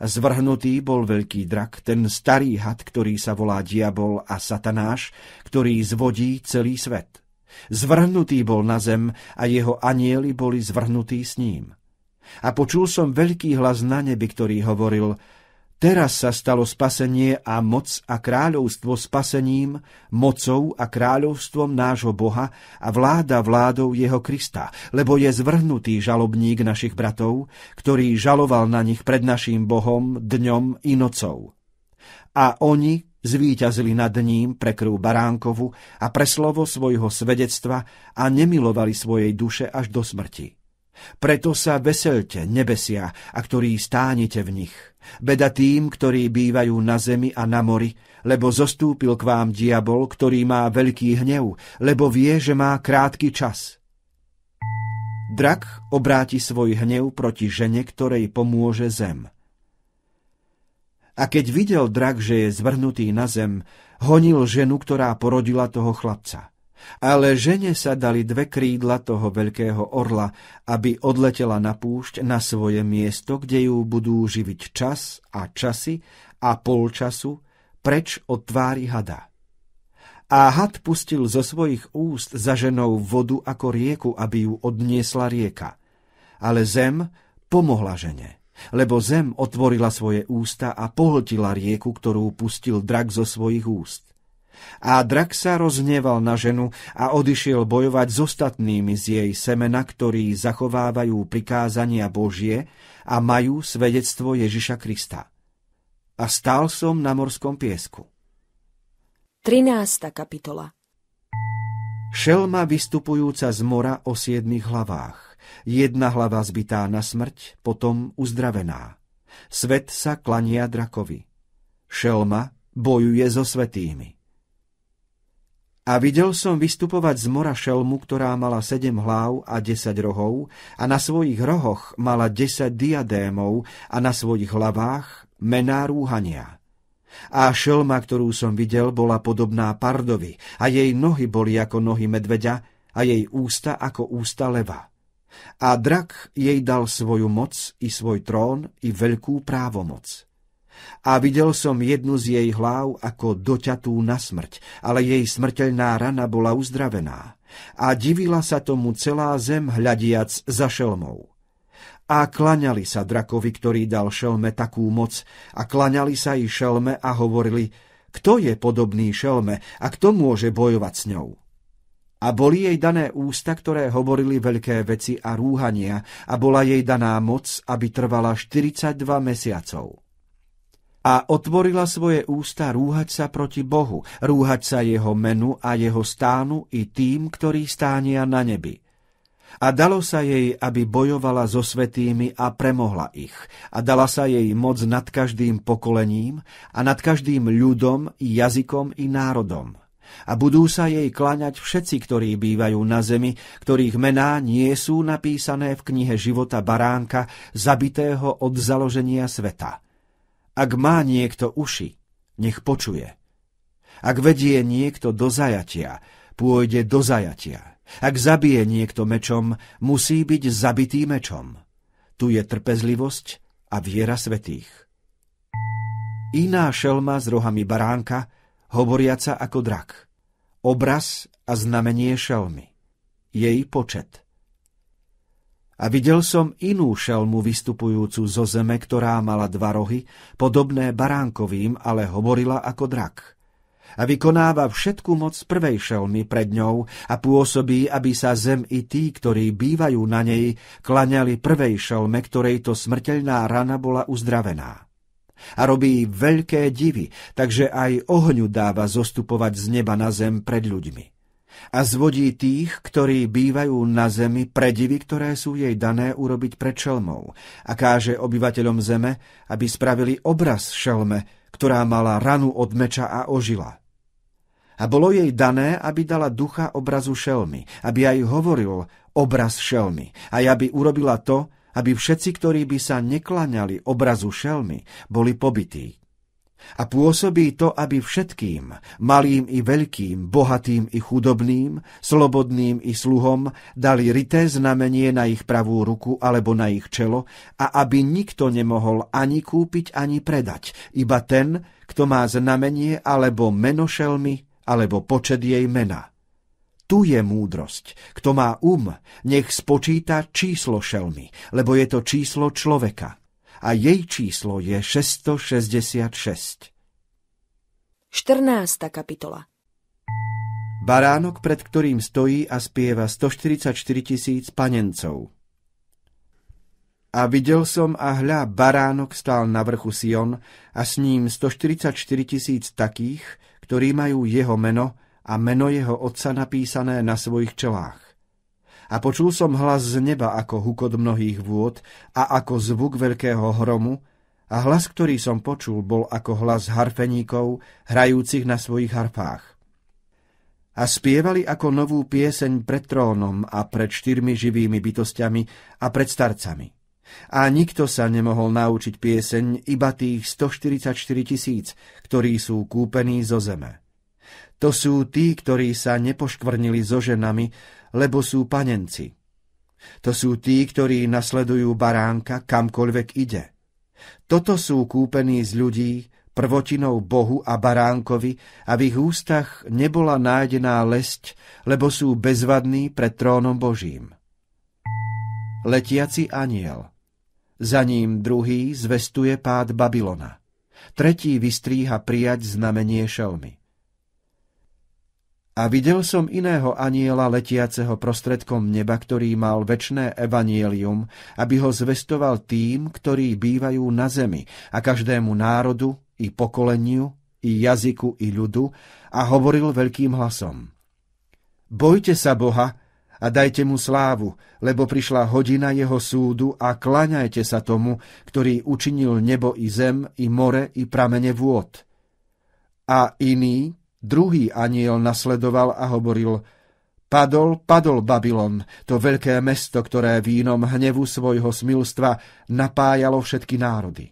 Zvrhnutý bol veľký drak, ten starý had, ktorý sa volá diabol a satanáš, ktorý zvodí celý svet. Zvrhnutý bol na zem a jeho anieli boli zvrhnutí s ním. A počul som veľký hlas na nebi, ktorý hovoril – Teraz sa stalo spasenie a moc a kráľovstvo spasením, mocou a kráľovstvom nášho Boha a vláda vládou jeho Krista, lebo je zvrhnutý žalobník našich bratov, ktorý žaloval na nich pred naším Bohom dňom i nocou. A oni zvíťazili nad ním pre krv baránkovu a pre slovo svojho svedectva a nemilovali svojej duše až do smrti. Preto sa veselte, nebesia, a ktorí stánete v nich – Beda tým, ktorí bývajú na zemi a na mori, lebo zostúpil k vám diabol, ktorý má veľký hnev, lebo vie, že má krátky čas. Drak obráti svoj hnev proti žene, ktorej pomôže zem. A keď videl drak, že je zvrhnutý na zem, honil ženu, ktorá porodila toho chlapca. Ale žene sa dali dve krídla toho veľkého orla, aby odletela na púšť na svoje miesto, kde ju budú živiť čas a časy a polčasu preč od tvári hada. A had pustil zo svojich úst za ženou vodu ako rieku, aby ju odniesla rieka. Ale zem pomohla žene lebo zem otvorila svoje ústa a pohltila rieku, ktorú pustil drak zo svojich úst. A drak sa rozhneval na ženu a odišiel bojovať s ostatnými z jej semena, ktorí zachovávajú prikázania Božie a majú svedectvo Ježiša Krista. A stál som na morskom piesku. 13. kapitola Šelma vystupujúca z mora o siedmých hlavách. Jedna hlava zbytá na smrť, potom uzdravená. Svet sa klania drakovi. Šelma bojuje so svetými. A videl som vystupovať z mora šelmu, ktorá mala sedem hlav a desať rohov, a na svojich rohoch mala desať diadémov a na svojich hlavách mená rúhania. A šelma, ktorú som videl, bola podobná pardovi, a jej nohy boli ako nohy medveďa, a jej ústa ako ústa leva. A drak jej dal svoju moc, i svoj trón, i veľkú právomoc. A videl som jednu z jej hlav ako doťatú na smrť, ale jej smrteľná rana bola uzdravená. A divila sa tomu celá zem hľadiac za šelmou. A klaňali sa drakovi, ktorý dal šelme takú moc, a klaňali sa i šelme a hovorili, kto je podobný šelme a kto môže bojovať s ňou. A boli jej dané ústa, ktoré hovorili veľké veci a rúhania, a bola jej daná moc, aby trvala 42 mesiacov. A otvorila svoje ústa rúhať sa proti Bohu, rúhať sa jeho menu a jeho stánu i tým, ktorí stánia na nebi. A dalo sa jej, aby bojovala so svetými a premohla ich. A dala sa jej moc nad každým pokolením a nad každým ľudom, jazykom, i národom a budú sa jej klaňať všetci, ktorí bývajú na zemi, ktorých mená nie sú napísané v knihe života baránka, zabitého od založenia sveta. Ak má niekto uši, nech počuje. Ak vedie niekto do zajatia, pôjde do zajatia. Ak zabije niekto mečom, musí byť zabitý mečom. Tu je trpezlivosť a viera svetých. Iná šelma s rohami baránka, hovoriaca ako drak obraz a znamenie šelmy. Jej počet. A videl som inú šelmu vystupujúcu zo zeme, ktorá mala dva rohy, podobné baránkovým, ale hovorila ako drak. A vykonáva všetku moc prvej šelmy pred ňou a pôsobí, aby sa zem i tí, ktorí bývajú na nej, klaňali prvej šelme, ktorej to smrteľná rana bola uzdravená a robí veľké divy, takže aj ohňu dáva zostupovať z neba na zem pred ľuďmi. A zvodí tých, ktorí bývajú na zemi pre divy, ktoré sú jej dané urobiť pred šelmou a káže obyvateľom zeme, aby spravili obraz šelme, ktorá mala ranu od meča a ožila. A bolo jej dané, aby dala ducha obrazu šelmy, aby aj hovoril obraz šelmy a aby urobila to, aby všetci, ktorí by sa neklaňali obrazu šelmy, boli pobytí. A pôsobí to, aby všetkým, malým i veľkým, bohatým i chudobným, slobodným i sluhom, dali rité znamenie na ich pravú ruku alebo na ich čelo a aby nikto nemohol ani kúpiť, ani predať, iba ten, kto má znamenie alebo meno šelmy, alebo počet jej mena. Tu je múdrosť. Kto má um, nech spočíta číslo šelmy, lebo je to číslo človeka. A jej číslo je 666. 14. kapitola Baránok, pred ktorým stojí a spieva 144 tisíc panencov. A videl som a hľa, baránok stál na vrchu Sion a s ním 144 tisíc takých, ktorí majú jeho meno a meno jeho otca napísané na svojich čelách. A počul som hlas z neba ako hukot mnohých vôd a ako zvuk veľkého hromu, a hlas, ktorý som počul, bol ako hlas harfeníkov, hrajúcich na svojich harfách. A spievali ako novú pieseň pred trónom a pred štyrmi živými bytostiami a pred starcami. A nikto sa nemohol naučiť pieseň, iba tých 144 tisíc, ktorí sú kúpení zo zeme. To sú tí, ktorí sa nepoškvrnili so ženami, lebo sú panenci. To sú tí, ktorí nasledujú baránka kamkoľvek ide. Toto sú kúpení z ľudí, prvotinou Bohu a baránkovi a v ich ústach nebola nájdená lesť, lebo sú bezvadní pred trónom Božím. Letiaci aniel Za ním druhý zvestuje pád Babylona. Tretí vystríha prijať znamenie šelmy. A videl som iného aniela letiaceho prostredkom neba, ktorý mal väčné evanielium, aby ho zvestoval tým, ktorí bývajú na zemi a každému národu, i pokoleniu, i jazyku, i ľudu a hovoril veľkým hlasom. Bojte sa Boha a dajte mu slávu, lebo prišla hodina jeho súdu a klaňajte sa tomu, ktorý učinil nebo i zem, i more, i pramene vôd. A iný, Druhý aniel nasledoval a hovoril, Padol, padol Babylon, to veľké mesto, ktoré vínom hnevu svojho smilstva napájalo všetky národy.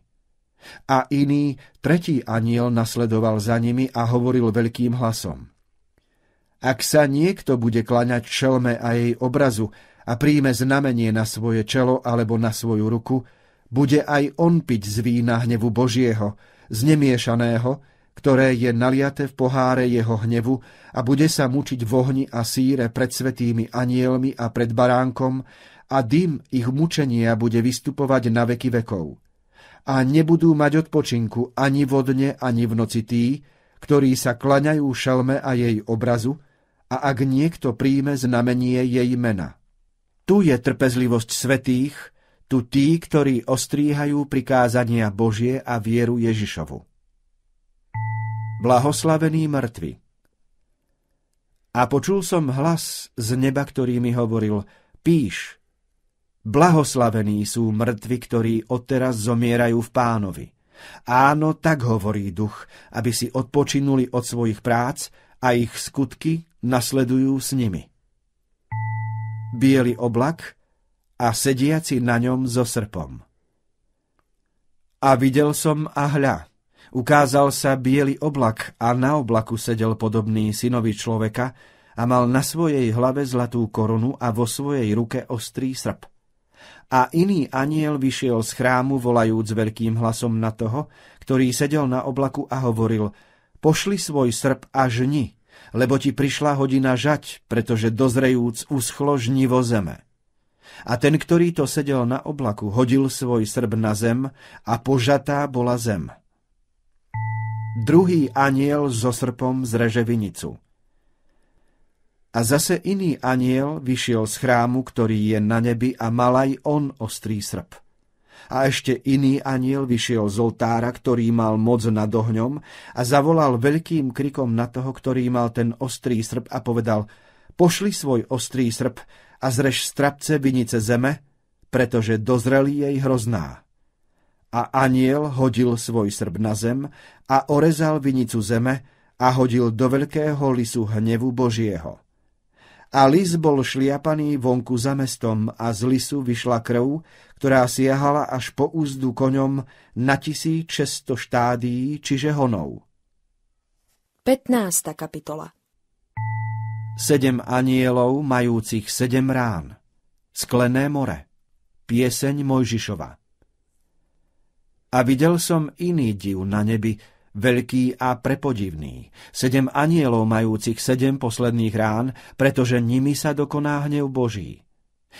A iný, tretí aniel nasledoval za nimi a hovoril veľkým hlasom. Ak sa niekto bude klaňať šelme a jej obrazu a príjme znamenie na svoje čelo alebo na svoju ruku, bude aj on piť z vína hnevu Božieho, znemiešaného, ktoré je naliate v poháre jeho hnevu a bude sa mučiť v ohni a síre pred svetými anielmi a pred baránkom a dym ich mučenia bude vystupovať na veky vekov. A nebudú mať odpočinku ani vodne, ani v noci tí, ktorí sa klaňajú šelme a jej obrazu, a ak niekto príjme znamenie jej mena. Tu je trpezlivosť svetých, tu tí, ktorí ostríhajú prikázania Božie a vieru Ježišovu. Blahoslavení mŕtvi. A počul som hlas z neba, ktorý mi hovoril, píš, blahoslavení sú mŕtvi, ktorí odteraz zomierajú v pánovi. Áno, tak hovorí duch, aby si odpočinuli od svojich prác a ich skutky nasledujú s nimi. Bielý oblak a sediaci na ňom so srpom. A videl som a hľa, Ukázal sa biely oblak a na oblaku sedel podobný synovi človeka a mal na svojej hlave zlatú korunu a vo svojej ruke ostrý srp. A iný aniel vyšiel z chrámu volajúc veľkým hlasom na toho, ktorý sedel na oblaku a hovoril Pošli svoj srp a žni, lebo ti prišla hodina žať, pretože dozrejúc uschlo žnivo zeme. A ten, ktorý to sedel na oblaku, hodil svoj srb na zem a požatá bola zem. Druhý aniel so srpom zreže vinicu. A zase iný aniel vyšiel z chrámu, ktorý je na nebi a mal aj on ostrý srp. A ešte iný aniel vyšiel z oltára, ktorý mal moc nad ohňom a zavolal veľkým krikom na toho, ktorý mal ten ostrý srp a povedal Pošli svoj ostrý srp a zrež strapce vinice zeme, pretože dozreli jej hrozná. A aniel hodil svoj srb na zem a orezal vinicu zeme a hodil do veľkého lisu hnevu Božieho. A lis bol šliapaný vonku za mestom a z lisu vyšla krv, ktorá siahala až po úzdu koňom na 1600 štádií, čiže honov. 15. kapitola Sedem anielov majúcich sedem rán. Sklené more. Pieseň Mojžišova. A videl som iný div na nebi, veľký a prepodivný. Sedem anielov majúcich sedem posledných rán, pretože nimi sa dokoná hnev Boží.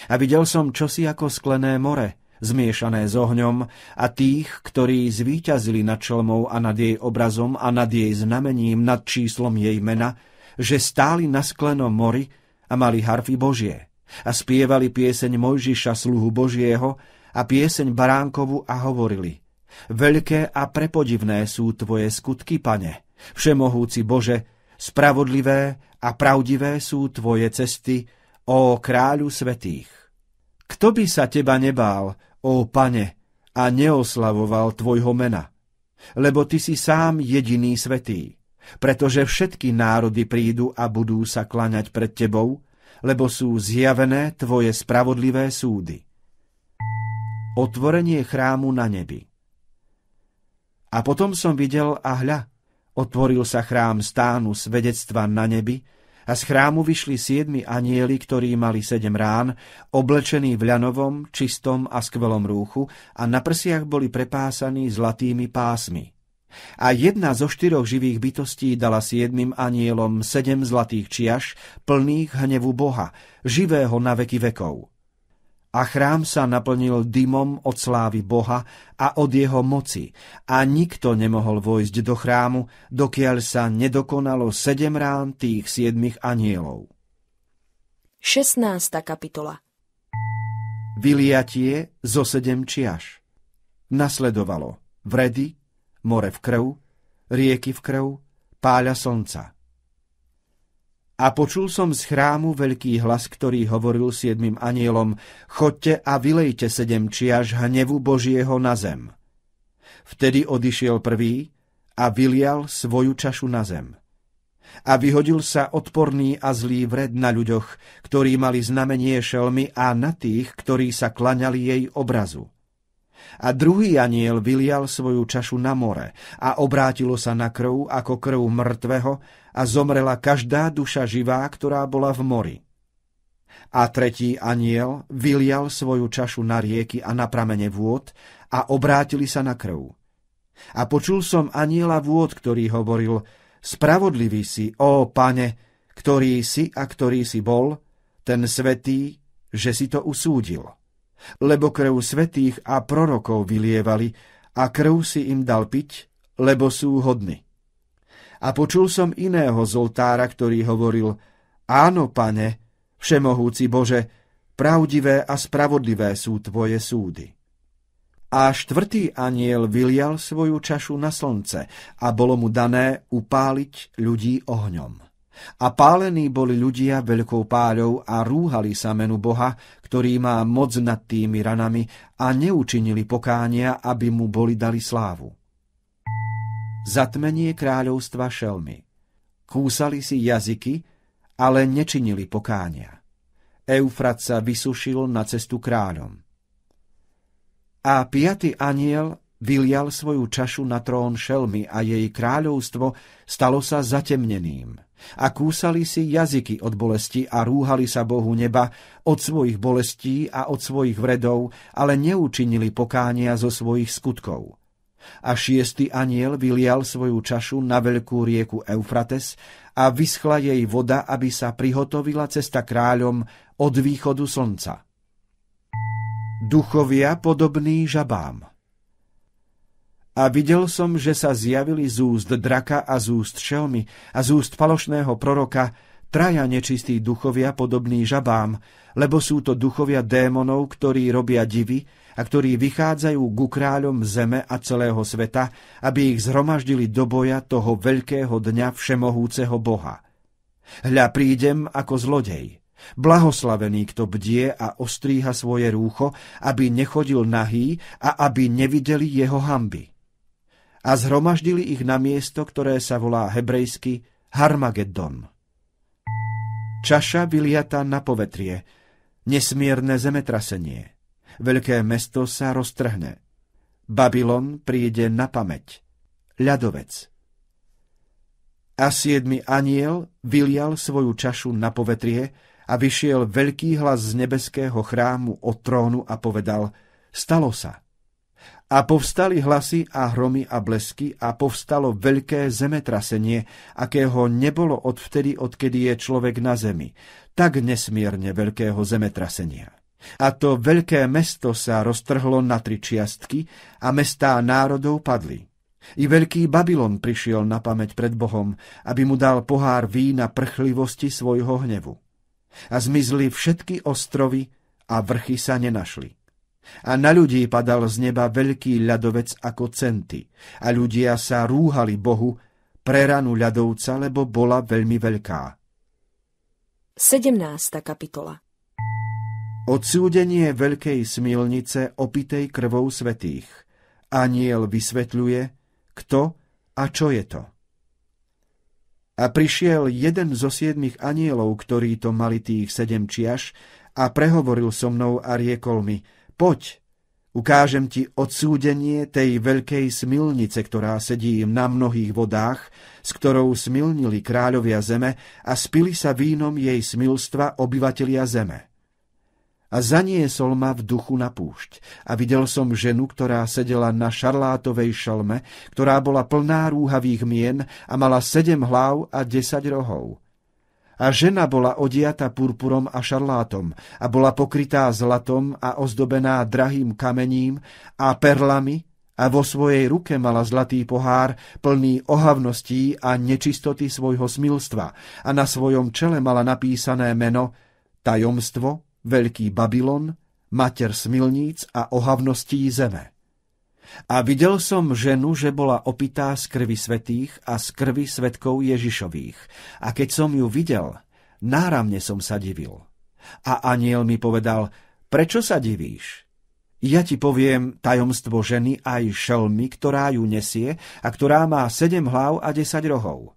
A videl som čosi ako sklené more, zmiešané s ohňom, a tých, ktorí zvíťazili nad čelmou a nad jej obrazom a nad jej znamením, nad číslom jej mena, že stáli na sklenom mori a mali harfy Božie a spievali pieseň Mojžiša, sluhu Božieho, a pieseň Baránkovu a hovorili – Veľké a prepodivné sú tvoje skutky, pane. Všemohúci Bože, spravodlivé a pravdivé sú tvoje cesty, ó kráľu svetých. Kto by sa teba nebál, ó pane, a neoslavoval tvojho mena? Lebo ty si sám jediný svetý, pretože všetky národy prídu a budú sa klaňať pred tebou, lebo sú zjavené tvoje spravodlivé súdy. Otvorenie chrámu na nebi a potom som videl a hľa, otvoril sa chrám stánu svedectva na nebi a z chrámu vyšli siedmi anieli, ktorí mali sedem rán, oblečení v ľanovom, čistom a skvelom rúchu a na prsiach boli prepásaní zlatými pásmi. A jedna zo štyroch živých bytostí dala siedmým anielom sedem zlatých čiaš, plných hnevu Boha, živého na veky vekov. A chrám sa naplnil dymom od slávy Boha a od jeho moci a nikto nemohol vojsť do chrámu, dokiaľ sa nedokonalo sedem rán tých siedmých anielov. 16. kapitola Vyliatie zo sedem čiaž. Nasledovalo vredy, more v krv, rieky v krv, páľa slnca. A počul som z chrámu veľký hlas, ktorý hovoril siedmým anielom, chodte a vylejte sedem čiaž hnevu Božieho na zem. Vtedy odišiel prvý a vylial svoju čašu na zem. A vyhodil sa odporný a zlý vred na ľuďoch, ktorí mali znamenie šelmy a na tých, ktorí sa klaňali jej obrazu. A druhý aniel vylial svoju čašu na more a obrátilo sa na krv ako krv mŕtvého a zomrela každá duša živá, ktorá bola v mori. A tretí aniel vylial svoju čašu na rieky a na pramene vôd a obrátili sa na krv. A počul som aniela vôd, ktorý hovoril, spravodlivý si, ó pane, ktorý si a ktorý si bol, ten svetý, že si to usúdil lebo krv svetých a prorokov vylievali a krv si im dal piť, lebo sú hodní. A počul som iného zoltára, ktorý hovoril, áno, pane, všemohúci Bože, pravdivé a spravodlivé sú tvoje súdy. A štvrtý aniel vylial svoju čašu na slnce a bolo mu dané upáliť ľudí ohňom. A pálení boli ľudia veľkou páľou a rúhali sa menu Boha, ktorý má moc nad tými ranami a neučinili pokánia, aby mu boli dali slávu. Zatmenie kráľovstva šelmy. Kúsali si jazyky, ale nečinili pokánia. Eufrat sa vysušil na cestu kráľom. A piaty aniel vylial svoju čašu na trón šelmy a jej kráľovstvo stalo sa zatemneným. A kúsali si jazyky od bolesti a rúhali sa Bohu neba od svojich bolestí a od svojich vredov, ale neučinili pokánia zo svojich skutkov. A šiestý aniel vylial svoju čašu na veľkú rieku Eufrates a vyschla jej voda, aby sa prihotovila cesta kráľom od východu slnca. Duchovia podobný žabám – a videl som, že sa zjavili z úst draka a z úst šelmy a z úst falošného proroka traja nečistí duchovia podobní žabám, lebo sú to duchovia démonov, ktorí robia divy a ktorí vychádzajú ku kráľom zeme a celého sveta, aby ich zhromaždili do boja toho veľkého dňa všemohúceho Boha. Hľa prídem ako zlodej. Blahoslavený, kto bdie a ostríha svoje rúcho, aby nechodil nahý a aby nevideli jeho hamby a zhromaždili ich na miesto, ktoré sa volá hebrejsky Harmageddon. Čaša vyliata na povetrie, nesmierne zemetrasenie. Veľké mesto sa roztrhne. Babylon príde na pamäť. Ľadovec. A siedmy aniel vylial svoju čašu na povetrie a vyšiel veľký hlas z nebeského chrámu od trónu a povedal, stalo sa. A povstali hlasy a hromy a blesky a povstalo veľké zemetrasenie, akého nebolo odvtedy, odkedy je človek na zemi. Tak nesmierne veľkého zemetrasenia. A to veľké mesto sa roztrhlo na tri čiastky a mestá národov padli. I veľký Babylon prišiel na pamäť pred Bohom, aby mu dal pohár vína prchlivosti svojho hnevu. A zmizli všetky ostrovy a vrchy sa nenašli. A na ľudí padal z neba veľký ľadovec ako centy. A ľudia sa rúhali Bohu pre ranu ľadovca, lebo bola veľmi veľká. 17. kapitola Odsúdenie veľkej smilnice opitej krvou svetých. Aniel vysvetľuje, kto a čo je to. A prišiel jeden zo siedmých anielov, ktorí to mali tých sedem čiaž, a prehovoril so mnou a riekol mi, Poď, ukážem ti odsúdenie tej veľkej smilnice, ktorá sedí na mnohých vodách, s ktorou smilnili kráľovia zeme a spili sa vínom jej smilstva obyvatelia zeme. A zaniesol ma v duchu na púšť. A videl som ženu, ktorá sedela na šarlátovej šalme, ktorá bola plná rúhavých mien a mala sedem hlav a desať rohov. A žena bola odiata purpurom a šarlátom a bola pokrytá zlatom a ozdobená drahým kamením a perlami a vo svojej ruke mala zlatý pohár plný ohavností a nečistoty svojho smilstva a na svojom čele mala napísané meno tajomstvo, veľký Babylon, mater smilníc a ohavností zeme. A videl som ženu, že bola opitá z krvi svetých a z krvi svetkov Ježišových. A keď som ju videl, náramne som sa divil. A aniel mi povedal, prečo sa divíš? Ja ti poviem tajomstvo ženy aj šelmy, ktorá ju nesie a ktorá má sedem hlav a desať rohov.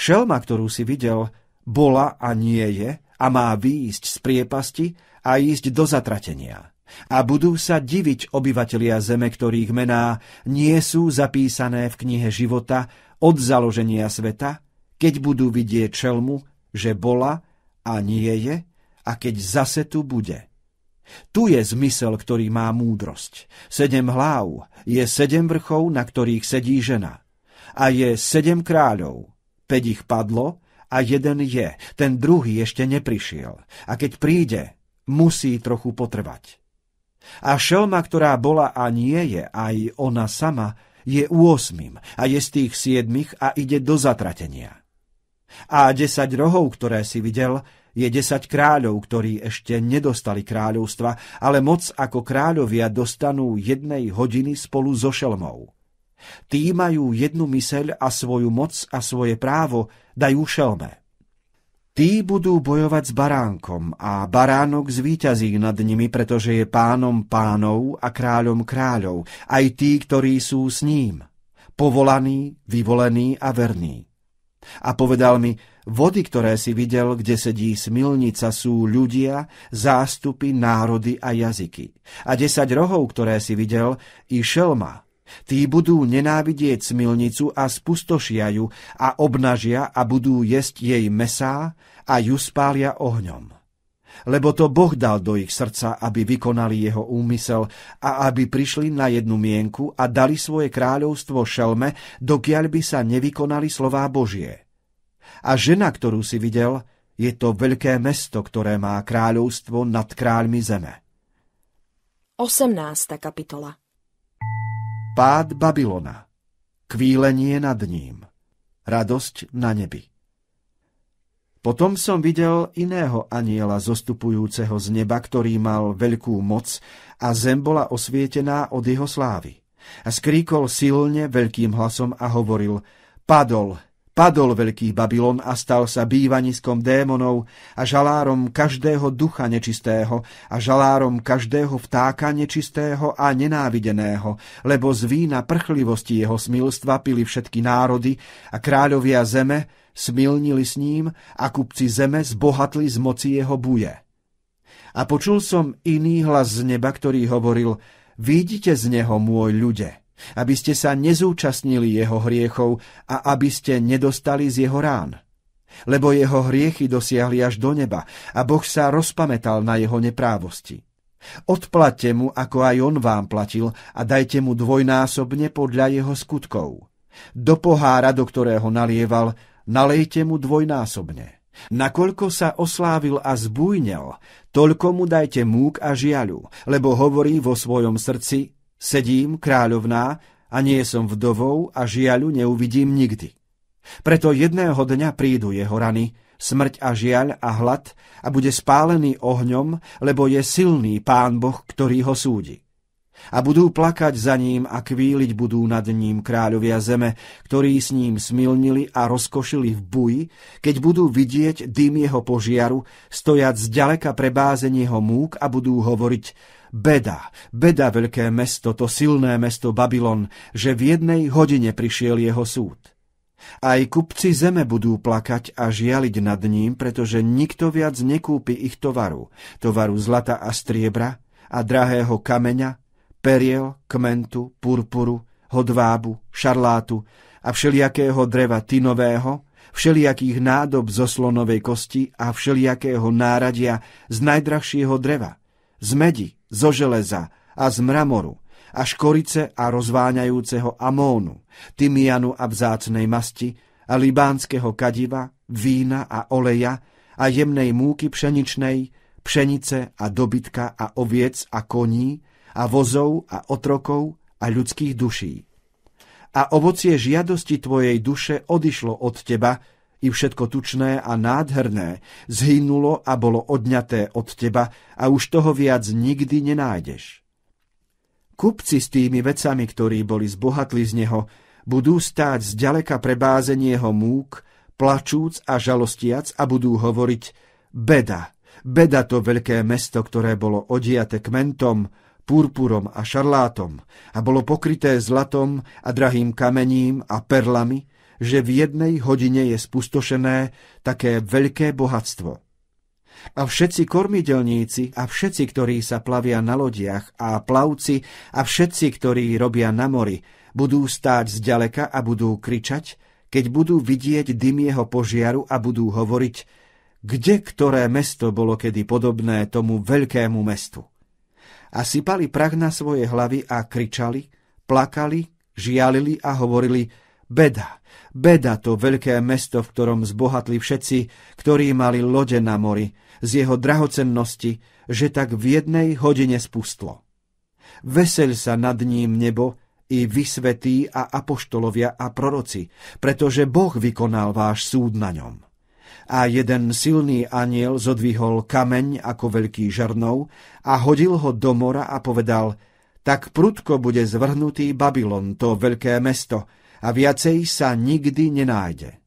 Šelma, ktorú si videl, bola a nie je a má výjsť z priepasti a ísť do zatratenia. A budú sa diviť obyvatelia zeme, ktorých mená nie sú zapísané v knihe života od založenia sveta, keď budú vidieť čelmu, že bola a nie je, a keď zase tu bude. Tu je zmysel, ktorý má múdrosť. Sedem hlav je sedem vrchov, na ktorých sedí žena. A je sedem kráľov. Päť ich padlo a jeden je, ten druhý ešte neprišiel. A keď príde, musí trochu potrvať. A šelma, ktorá bola a nie je, aj ona sama, je u osmým a je z tých siedmých a ide do zatratenia. A desať rohov, ktoré si videl, je desať kráľov, ktorí ešte nedostali kráľovstva, ale moc ako kráľovia dostanú jednej hodiny spolu so šelmou. Tí majú jednu myseľ a svoju moc a svoje právo dajú šelme. Tí budú bojovať s baránkom a baránok zvíťazí nad nimi, pretože je pánom pánov a kráľom kráľov, aj tí, ktorí sú s ním, povolaní, vyvolení a verní. A povedal mi, vody, ktoré si videl, kde sedí smilnica, sú ľudia, zástupy, národy a jazyky. A desať rohov, ktoré si videl, i šelma, Tí budú nenávidieť smilnicu a spustošia ju a obnažia a budú jesť jej mesá a ju spália ohňom. Lebo to Boh dal do ich srdca, aby vykonali jeho úmysel a aby prišli na jednu mienku a dali svoje kráľovstvo šelme, dokiaľ by sa nevykonali slová Božie. A žena, ktorú si videl, je to veľké mesto, ktoré má kráľovstvo nad kráľmi zeme. 18. kapitola Pád Babylona. Kvílenie nad ním. Radosť na nebi. Potom som videl iného aniela zostupujúceho z neba, ktorý mal veľkú moc a zem bola osvietená od jeho slávy. A skríkol silne veľkým hlasom a hovoril, padol, Padol veľký Babylon a stal sa bývaniskom démonov a žalárom každého ducha nečistého a žalárom každého vtáka nečistého a nenávideného, lebo z vína prchlivosti jeho smilstva pili všetky národy a kráľovia zeme smilnili s ním a kupci zeme zbohatli z moci jeho buje. A počul som iný hlas z neba, ktorý hovoril, vidíte z neho, môj ľude, aby ste sa nezúčastnili jeho hriechov a aby ste nedostali z jeho rán. Lebo jeho hriechy dosiahli až do neba a Boh sa rozpamätal na jeho neprávosti. Odplatte mu, ako aj on vám platil a dajte mu dvojnásobne podľa jeho skutkov. Do pohára, do ktorého nalieval, nalejte mu dvojnásobne. Nakoľko sa oslávil a zbújnel, toľko mu dajte múk a žiaľu, lebo hovorí vo svojom srdci, Sedím, kráľovná, a nie som vdovou a žiaľu neuvidím nikdy. Preto jedného dňa prídu jeho rany, smrť a žiaľ a hlad a bude spálený ohňom, lebo je silný pán Boh, ktorý ho súdi. A budú plakať za ním a kvíliť budú nad ním kráľovia zeme, ktorí s ním smilnili a rozkošili v buji, keď budú vidieť dym jeho požiaru, stojať zďaleka pre bázeň jeho múk a budú hovoriť Beda, beda veľké mesto, to silné mesto Babylon, že v jednej hodine prišiel jeho súd. Aj kupci zeme budú plakať a žialiť nad ním, pretože nikto viac nekúpi ich tovaru, tovaru zlata a striebra a drahého kameňa, periel, kmentu, purpuru, hodvábu, šarlátu a všelijakého dreva tinového, všelijakých nádob zo slonovej kosti a všelijakého náradia z najdrahšieho dreva, z medi, zo železa a z mramoru a škorice a rozváňajúceho amónu, tymianu a vzácnej masti a libánskeho kadiva, vína a oleja a jemnej múky pšeničnej, pšenice a dobytka a oviec a koní a vozov a otrokov a ľudských duší. A ovocie žiadosti tvojej duše odišlo od teba, i všetko tučné a nádherné, zhynulo a bolo odňaté od teba a už toho viac nikdy nenájdeš. Kupci s tými vecami, ktorí boli zbohatli z neho, budú stáť zďaleka pre bázenie jeho múk, plačúc a žalostiac a budú hovoriť beda, beda to veľké mesto, ktoré bolo odiate kmentom, purpurom a šarlátom a bolo pokryté zlatom a drahým kamením a perlami, že v jednej hodine je spustošené také veľké bohatstvo. A všetci kormidelníci a všetci, ktorí sa plavia na lodiach a plavci a všetci, ktorí robia na mori, budú stáť zďaleka a budú kričať, keď budú vidieť dym jeho požiaru a budú hovoriť, kde ktoré mesto bolo kedy podobné tomu veľkému mestu. A sypali prach na svoje hlavy a kričali, plakali, žialili a hovorili, beda, beda to veľké mesto, v ktorom zbohatli všetci, ktorí mali lode na mori, z jeho drahocennosti, že tak v jednej hodine spustlo. Veseľ sa nad ním nebo, i vysvetí a apoštolovia a proroci, pretože Boh vykonal váš súd na ňom. A jeden silný aniel zodvihol kameň ako veľký žrnov a hodil ho do mora a povedal, tak prudko bude zvrhnutý Babylon, to veľké mesto, a viacej sa nikdy nenájde.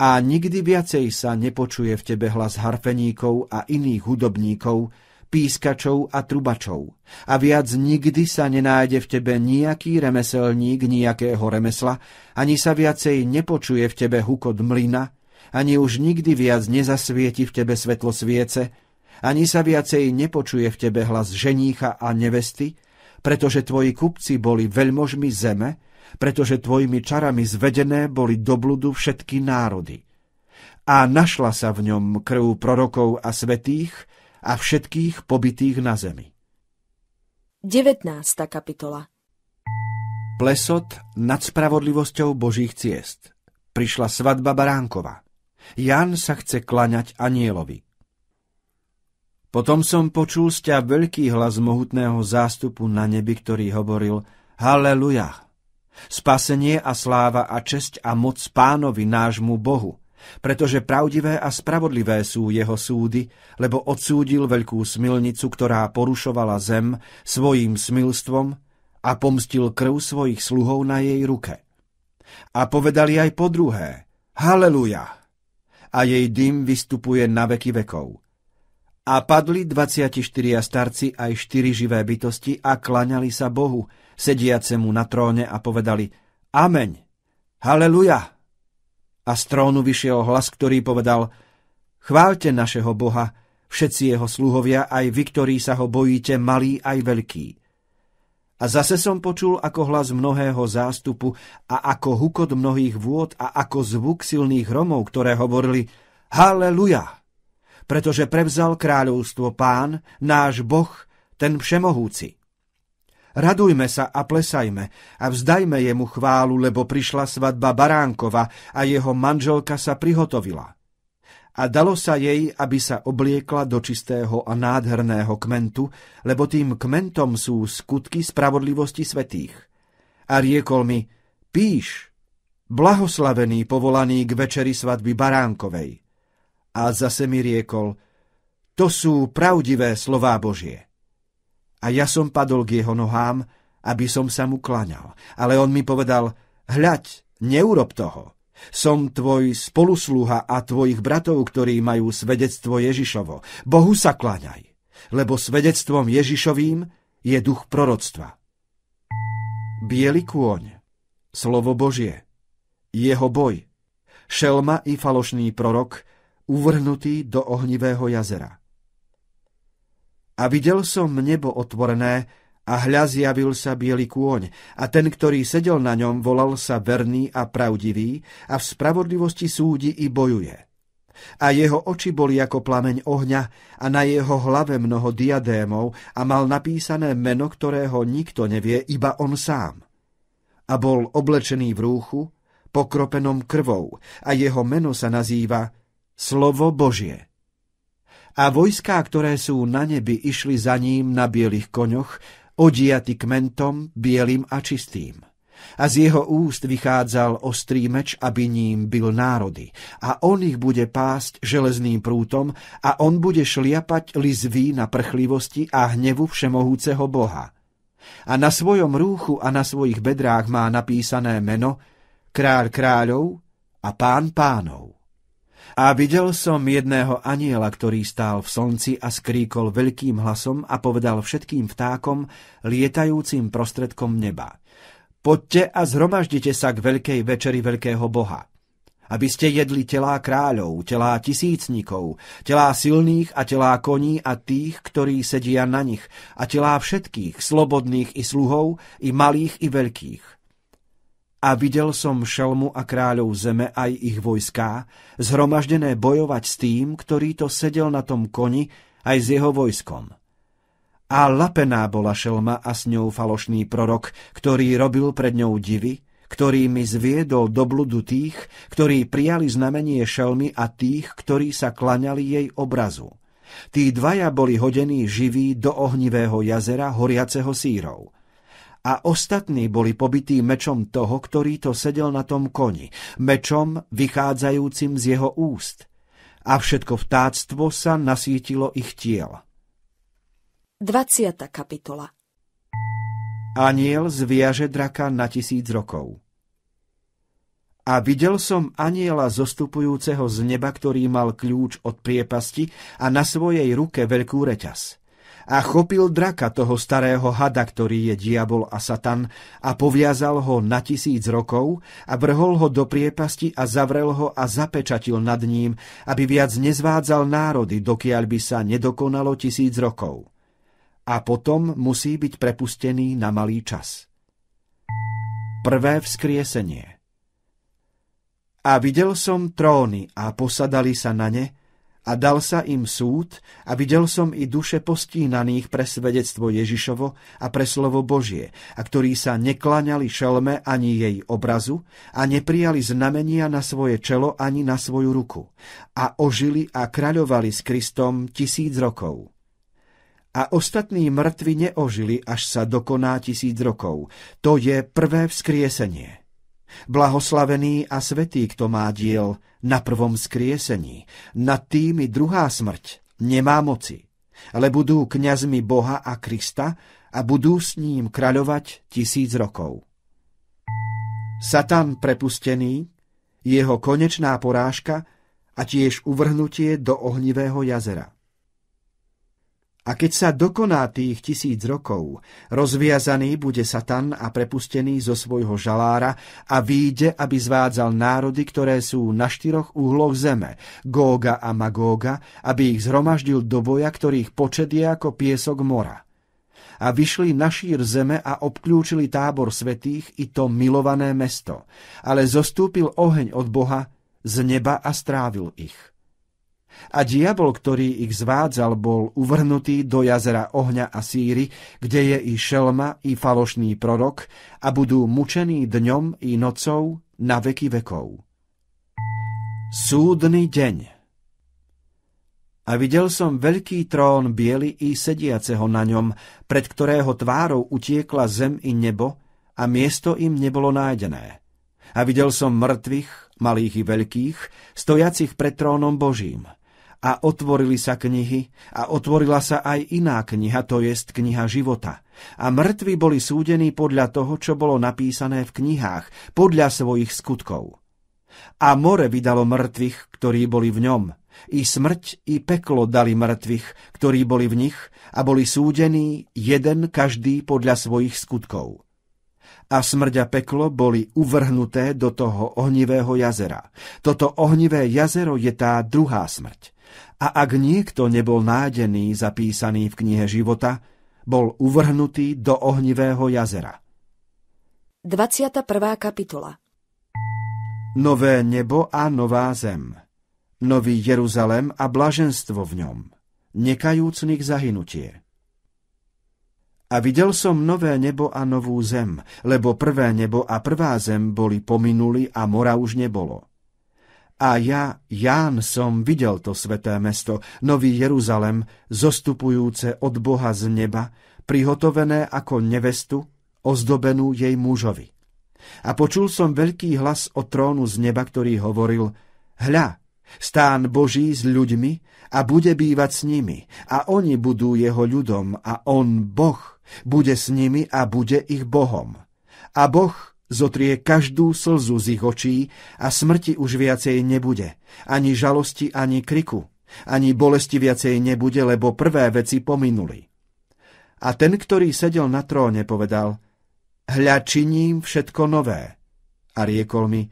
A nikdy viacej sa nepočuje v tebe hlas harfeníkov a iných hudobníkov, pískačov a trubačov. A viac nikdy sa nenájde v tebe nejaký remeselník nejakého remesla, ani sa viacej nepočuje v tebe hukot mlyna, ani už nikdy viac nezasvieti v tebe svetlo sviece, ani sa viacej nepočuje v tebe hlas ženícha a nevesty, pretože tvoji kupci boli veľmožmi zeme, pretože tvojimi čarami zvedené boli do bludu všetky národy. A našla sa v ňom krv prorokov a svetých, a všetkých pobytých na zemi. 19. kapitola Plesot nad spravodlivosťou Božích ciest. Prišla svadba Baránkova. Jan sa chce klaňať anielovi. Potom som počul z ťa veľký hlas mohutného zástupu na nebi, ktorý hovoril Haleluja! Spasenie a sláva a česť a moc pánovi nášmu Bohu, pretože pravdivé a spravodlivé sú jeho súdy, lebo odsúdil veľkú smilnicu, ktorá porušovala zem svojím smilstvom a pomstil krv svojich sluhov na jej ruke. A povedali aj po druhé, Haleluja! A jej dym vystupuje na veky vekov. A padli 24 starci aj štyri živé bytosti a klaňali sa Bohu, sediacemu na tróne a povedali Ameň, Haleluja! A z trónu vyšiel hlas, ktorý povedal Chváľte našeho Boha, všetci jeho sluhovia, aj vy, ktorí sa ho bojíte, malí aj veľkí. A zase som počul ako hlas mnohého zástupu a ako hukot mnohých vôd a ako zvuk silných hromov, ktoré hovorili Haleluja! Pretože prevzal kráľovstvo pán, náš Boh, ten všemohúci. Radujme sa a plesajme a vzdajme jemu chválu, lebo prišla svadba Baránkova a jeho manželka sa prihotovila. A dalo sa jej, aby sa obliekla do čistého a nádherného kmentu, lebo tým kmentom sú skutky spravodlivosti svetých. A riekol mi, píš, blahoslavený povolaný k večeri svadby Baránkovej. A zase mi riekol, to sú pravdivé slová Božie. A ja som padol k jeho nohám, aby som sa mu klaňal. Ale on mi povedal, hľaď, neurob toho. Som tvoj spolusluha a tvojich bratov, ktorí majú svedectvo Ježišovo. Bohu sa klaňaj, lebo svedectvom Ježišovým je duch proroctva. Bielý kôň, slovo Božie, jeho boj, šelma i falošný prorok, uvrhnutý do ohnivého jazera. A videl som nebo otvorené a hľa zjavil sa biely kôň a ten, ktorý sedel na ňom, volal sa verný a pravdivý a v spravodlivosti súdi i bojuje. A jeho oči boli ako plameň ohňa a na jeho hlave mnoho diadémov a mal napísané meno, ktorého nikto nevie, iba on sám. A bol oblečený v rúchu, pokropenom krvou a jeho meno sa nazýva Slovo Božie. A vojská, ktoré sú na nebi, išli za ním na bielých koňoch, odiaty kmentom, bielým a čistým a z jeho úst vychádzal ostrý meč, aby ním byl národy. A on ich bude pásť železným prútom a on bude šliapať lizví na prchlivosti a hnevu všemohúceho Boha. A na svojom rúchu a na svojich bedrách má napísané meno Kráľ kráľov a pán pánov. A videl som jedného aniela, ktorý stál v slnci a skríkol veľkým hlasom a povedal všetkým vtákom, lietajúcim prostredkom neba. Poďte a zhromaždite sa k veľkej večeri veľkého Boha. Aby ste jedli telá kráľov, telá tisícnikov, telá silných a telá koní a tých, ktorí sedia na nich, a telá všetkých, slobodných i sluhov, i malých i veľkých. A videl som šelmu a kráľov zeme aj ich vojská, zhromaždené bojovať s tým, ktorý to sedel na tom koni, aj s jeho vojskom. A lapená bola šelma a s ňou falošný prorok, ktorý robil pred ňou divy, ktorý mi zviedol do bludu tých, ktorí prijali znamenie šelmy a tých, ktorí sa klaňali jej obrazu. Tí dvaja boli hodení živí do ohnivého jazera horiaceho sírov. A ostatní boli pobití mečom toho, ktorý to sedel na tom koni, mečom vychádzajúcim z jeho úst. A všetko vtáctvo sa nasítilo ich tiel. 20. kapitola Aniel zviaže draka na tisíc rokov. A videl som aniela zostupujúceho z neba, ktorý mal kľúč od priepasti a na svojej ruke veľkú reťaz. A chopil draka toho starého hada, ktorý je diabol a satan, a poviazal ho na tisíc rokov a vrhol ho do priepasti a zavrel ho a zapečatil nad ním, aby viac nezvádzal národy, dokiaľ by sa nedokonalo tisíc rokov a potom musí byť prepustený na malý čas. Prvé vzkriesenie A videl som tróny a posadali sa na ne a dal sa im súd a videl som i duše postínaných pre svedectvo Ježišovo a pre slovo Božie, a ktorí sa neklaňali šelme ani jej obrazu a neprijali znamenia na svoje čelo ani na svoju ruku a ožili a kraľovali s Kristom tisíc rokov a ostatní mŕtvi neožili, až sa dokoná tisíc rokov. To je prvé vzkriesenie. Blahoslavený a svetý, kto má diel na prvom vzkriesení. Nad tými druhá smrť nemá moci, ale budú kňazmi Boha a Krista a budú s ním kráľovať tisíc rokov. Satan prepustený, jeho konečná porážka a tiež uvrhnutie do ohnivého jazera. A keď sa dokoná tých tisíc rokov, rozviazaný bude Satan a prepustený zo svojho žalára a výjde, aby zvádzal národy, ktoré sú na štyroch úhloch zeme, Góga a Magóga, aby ich zhromaždil do boja, ktorých počet je ako piesok mora. A vyšli na šír zeme a obklúčili tábor svetých i to milované mesto, ale zostúpil oheň od Boha z neba a strávil ich a diabol, ktorý ich zvádzal, bol uvrhnutý do jazera ohňa a síry, kde je i šelma, i falošný prorok a budú mučení dňom i nocou na veky vekov. Súdny deň A videl som veľký trón biely i sediaceho na ňom, pred ktorého tvárou utiekla zem i nebo a miesto im nebolo nájdené. A videl som mŕtvych, malých i veľkých, stojacich pred trónom Božím – a otvorili sa knihy a otvorila sa aj iná kniha, to jest kniha života. A mŕtvi boli súdení podľa toho, čo bolo napísané v knihách, podľa svojich skutkov. A more vydalo mŕtvych, ktorí boli v ňom. I smrť, i peklo dali mŕtvych, ktorí boli v nich a boli súdení jeden každý podľa svojich skutkov a smrť a peklo boli uvrhnuté do toho ohnivého jazera. Toto ohnivé jazero je tá druhá smrť. A ak niekto nebol nájdený zapísaný v knihe života, bol uvrhnutý do ohnivého jazera. 21. kapitola Nové nebo a nová zem. Nový Jeruzalem a blaženstvo v ňom. Nekajúcnych zahynutie. A videl som nové nebo a novú zem, lebo prvé nebo a prvá zem boli pominuli a mora už nebolo. A ja, Ján, som videl to sveté mesto, nový Jeruzalem, zostupujúce od Boha z neba, prihotovené ako nevestu, ozdobenú jej mužovi. A počul som veľký hlas od trónu z neba, ktorý hovoril, hľa, stán Boží s ľuďmi a bude bývať s nimi a oni budú jeho ľudom a on, Boh, bude s nimi a bude ich Bohom. A Boh zotrie každú slzu z ich očí a smrti už viacej nebude, ani žalosti, ani kriku, ani bolesti viacej nebude, lebo prvé veci pominuli. A ten, ktorý sedel na tróne, povedal, hľa činím všetko nové. A riekol mi,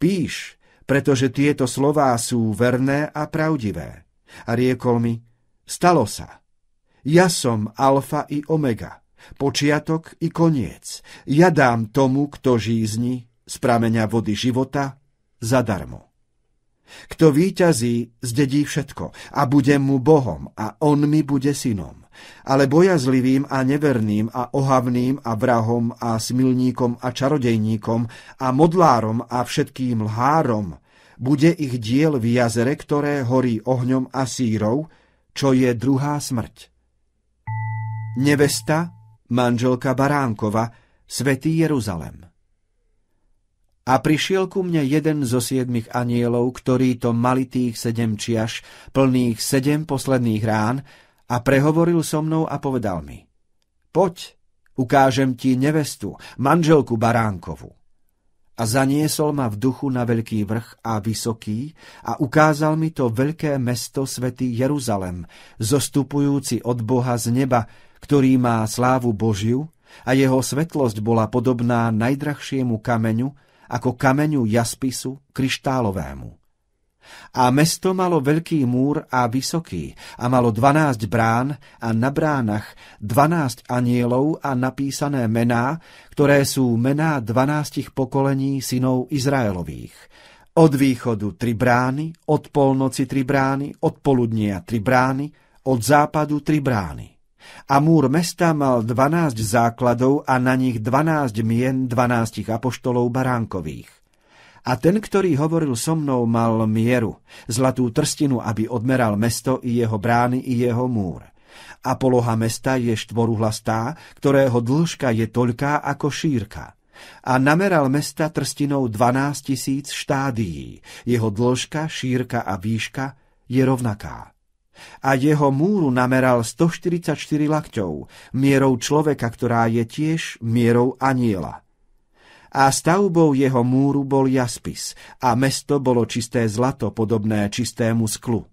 píš, pretože tieto slová sú verné a pravdivé. A riekol mi, stalo sa. Ja som alfa i omega, počiatok i koniec. Ja dám tomu, kto žízni z prameňa vody života zadarmo. Kto víťazí, zdedí všetko a bude mu Bohom a on mi bude synom. Ale bojazlivým a neverným a ohavným a vrahom a smilníkom a čarodejníkom a modlárom a všetkým lhárom bude ich diel v jazere, ktoré horí ohňom a sírov, čo je druhá smrť. Nevesta, manželka Baránkova, svätý Jeruzalem. A prišiel ku mne jeden zo siedmých anielov, ktorý to mali tých sedem čiaž, plných sedem posledných rán, a prehovoril so mnou a povedal mi, poď, ukážem ti nevestu, manželku Baránkovu a zaniesol ma v duchu na veľký vrch a vysoký a ukázal mi to veľké mesto svätý Jeruzalem, zostupujúci od Boha z neba, ktorý má slávu Božiu a jeho svetlosť bola podobná najdrahšiemu kameňu, ako kameňu jaspisu kryštálovému. A mesto malo veľký múr a vysoký a malo dvanásť brán a na bránach dvanásť anielov a napísané mená, ktoré sú mená dvanástich pokolení synov Izraelových. Od východu tri brány, od polnoci tri brány, od poludnia tri brány, od západu tri brány. A múr mesta mal dvanásť základov a na nich dvanásť mien dvanástich apoštolov baránkových a ten, ktorý hovoril so mnou, mal mieru, zlatú trstinu, aby odmeral mesto i jeho brány i jeho múr. A poloha mesta je štvoruhlastá, ktorého dĺžka je toľká ako šírka. A nameral mesta trstinou 12 tisíc štádií. Jeho dĺžka, šírka a výška je rovnaká. A jeho múru nameral 144 lakťov, mierou človeka, ktorá je tiež mierou aniela. A stavbou jeho múru bol jaspis a mesto bolo čisté zlato podobné čistému sklu.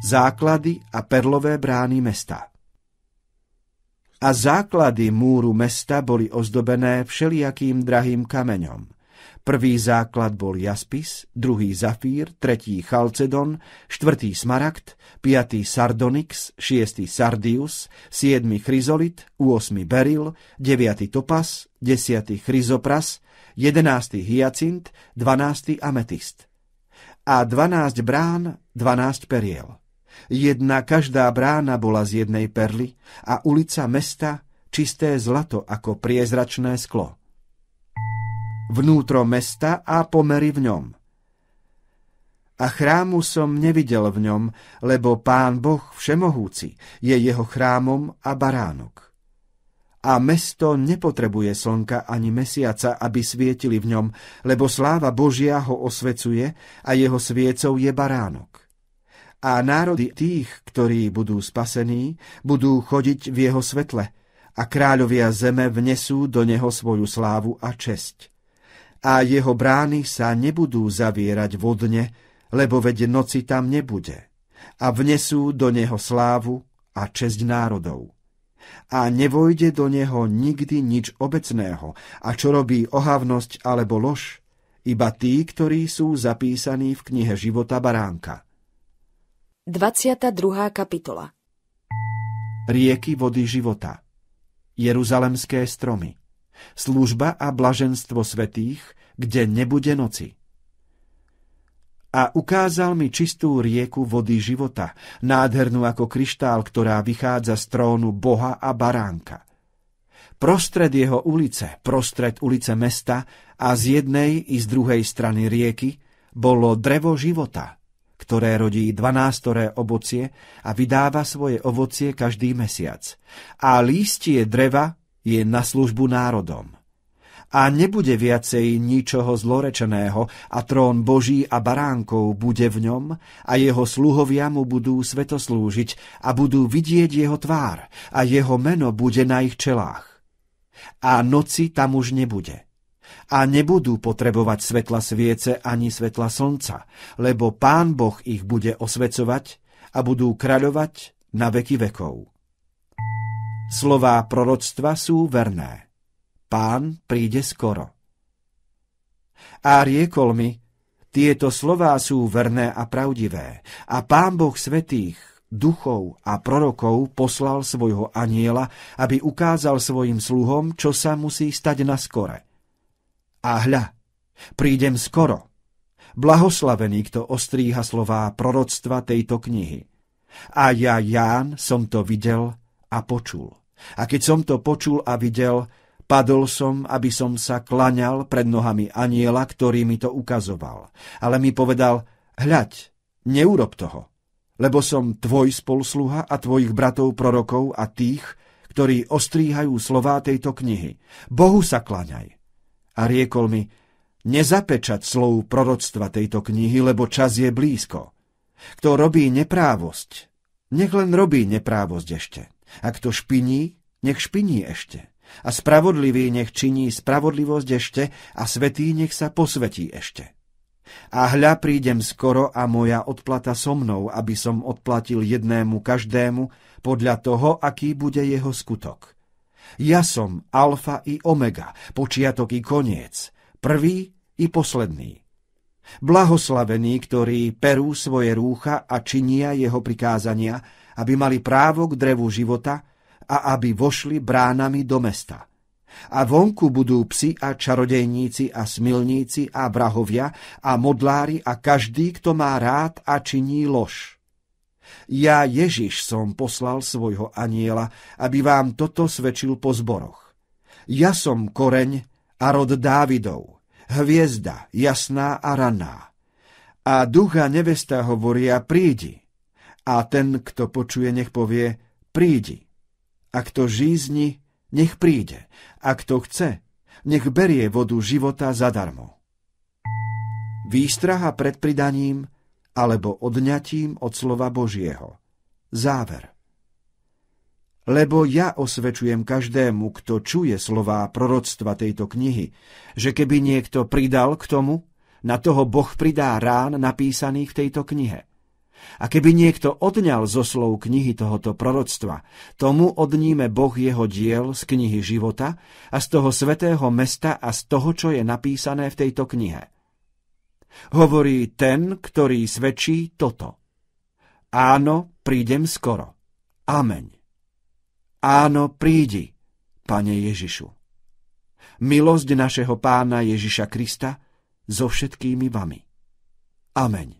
Základy a perlové brány mesta. A základy múru mesta boli ozdobené všelijakým drahým kameňom – Prvý základ bol jaspis, druhý zafír, tretí chalcedon, štvrtý smaragd, piatý sardonyx, šiestý sardius, siedmy chryzolit, úosmy beril, deviatý topas, desiatý chryzopras, jedenáctý hyacint, dvanásty ametist. A dvanásť brán, dvanásť periel. Jedna každá brána bola z jednej perly a ulica mesta čisté zlato ako priezračné sklo vnútro mesta a pomery v ňom. A chrámu som nevidel v ňom, lebo pán Boh všemohúci je jeho chrámom a baránok. A mesto nepotrebuje slnka ani mesiaca, aby svietili v ňom, lebo sláva Božia ho osvecuje a jeho sviecou je baránok. A národy tých, ktorí budú spasení, budú chodiť v jeho svetle a kráľovia zeme vnesú do neho svoju slávu a česť a jeho brány sa nebudú zavierať vodne, lebo veď noci tam nebude. A vnesú do neho slávu a česť národov. A nevojde do neho nikdy nič obecného, a čo robí ohavnosť alebo lož, iba tí, ktorí sú zapísaní v knihe života baránka. 22. kapitola Rieky vody života Jeruzalemské stromy služba a blaženstvo svetých, kde nebude noci. A ukázal mi čistú rieku vody života, nádhernú ako kryštál, ktorá vychádza z trónu Boha a baránka. Prostred jeho ulice, prostred ulice mesta a z jednej i z druhej strany rieky bolo drevo života, ktoré rodí dvanástoré ovocie a vydáva svoje ovocie každý mesiac. A lístie dreva je na službu národom a nebude viacej ničoho zlorečeného a trón Boží a baránkov bude v ňom a jeho sluhovia mu budú svetoslúžiť a budú vidieť jeho tvár a jeho meno bude na ich čelách. A noci tam už nebude. A nebudú potrebovať svetla sviece ani svetla slnca, lebo Pán Boh ich bude osvecovať a budú kráľovať na veky vekov. Slová proroctva sú verné. Pán príde skoro. A riekol mi, tieto slová sú verné a pravdivé. A pán Boh svetých, duchov a prorokov poslal svojho aniela, aby ukázal svojim sluhom, čo sa musí stať na skore. A hľa, prídem skoro. Blahoslavený, kto ostríha slová proroctva tejto knihy. A ja, Ján, som to videl a počul. A keď som to počul a videl, Padol som, aby som sa klaňal pred nohami aniela, ktorý mi to ukazoval. Ale mi povedal, hľaď, neurob toho, lebo som tvoj spolsluha a tvojich bratov prorokov a tých, ktorí ostríhajú slová tejto knihy. Bohu sa klaňaj. A riekol mi, nezapečať slov proroctva tejto knihy, lebo čas je blízko. Kto robí neprávosť, nech len robí neprávosť ešte. A kto špiní, nech špiní ešte. A spravodlivý nech činí spravodlivosť ešte a svetý nech sa posvetí ešte. A hľa prídem skoro a moja odplata so mnou, aby som odplatil jednému každému podľa toho, aký bude jeho skutok. Ja som alfa i omega, počiatok i koniec, prvý i posledný. Blahoslavení, ktorí perú svoje rúcha a činia jeho prikázania, aby mali právo k drevu života a aby vošli bránami do mesta. A vonku budú psi a čarodejníci a smilníci a vrahovia a modlári a každý, kto má rád a činí lož. Ja Ježiš som poslal svojho aniela, aby vám toto svedčil po zboroch. Ja som koreň a rod Dávidov, hviezda jasná a ranná. A ducha nevesta hovoria prídi. A ten, kto počuje, nech povie prídi. A kto žízni, nech príde. A kto chce, nech berie vodu života zadarmo. Výstraha pred pridaním alebo odňatím od slova Božieho. Záver. Lebo ja osvečujem každému, kto čuje slová proroctva tejto knihy, že keby niekto pridal k tomu, na toho Boh pridá rán napísaných v tejto knihe. A keby niekto odňal zo slov knihy tohoto proroctva, tomu odníme Boh jeho diel z knihy života a z toho svetého mesta a z toho, čo je napísané v tejto knihe. Hovorí ten, ktorý svedčí toto. Áno, prídem skoro. Ameň. Áno, prídi, Pane Ježišu. Milosť našeho pána Ježiša Krista so všetkými vami. Ameň.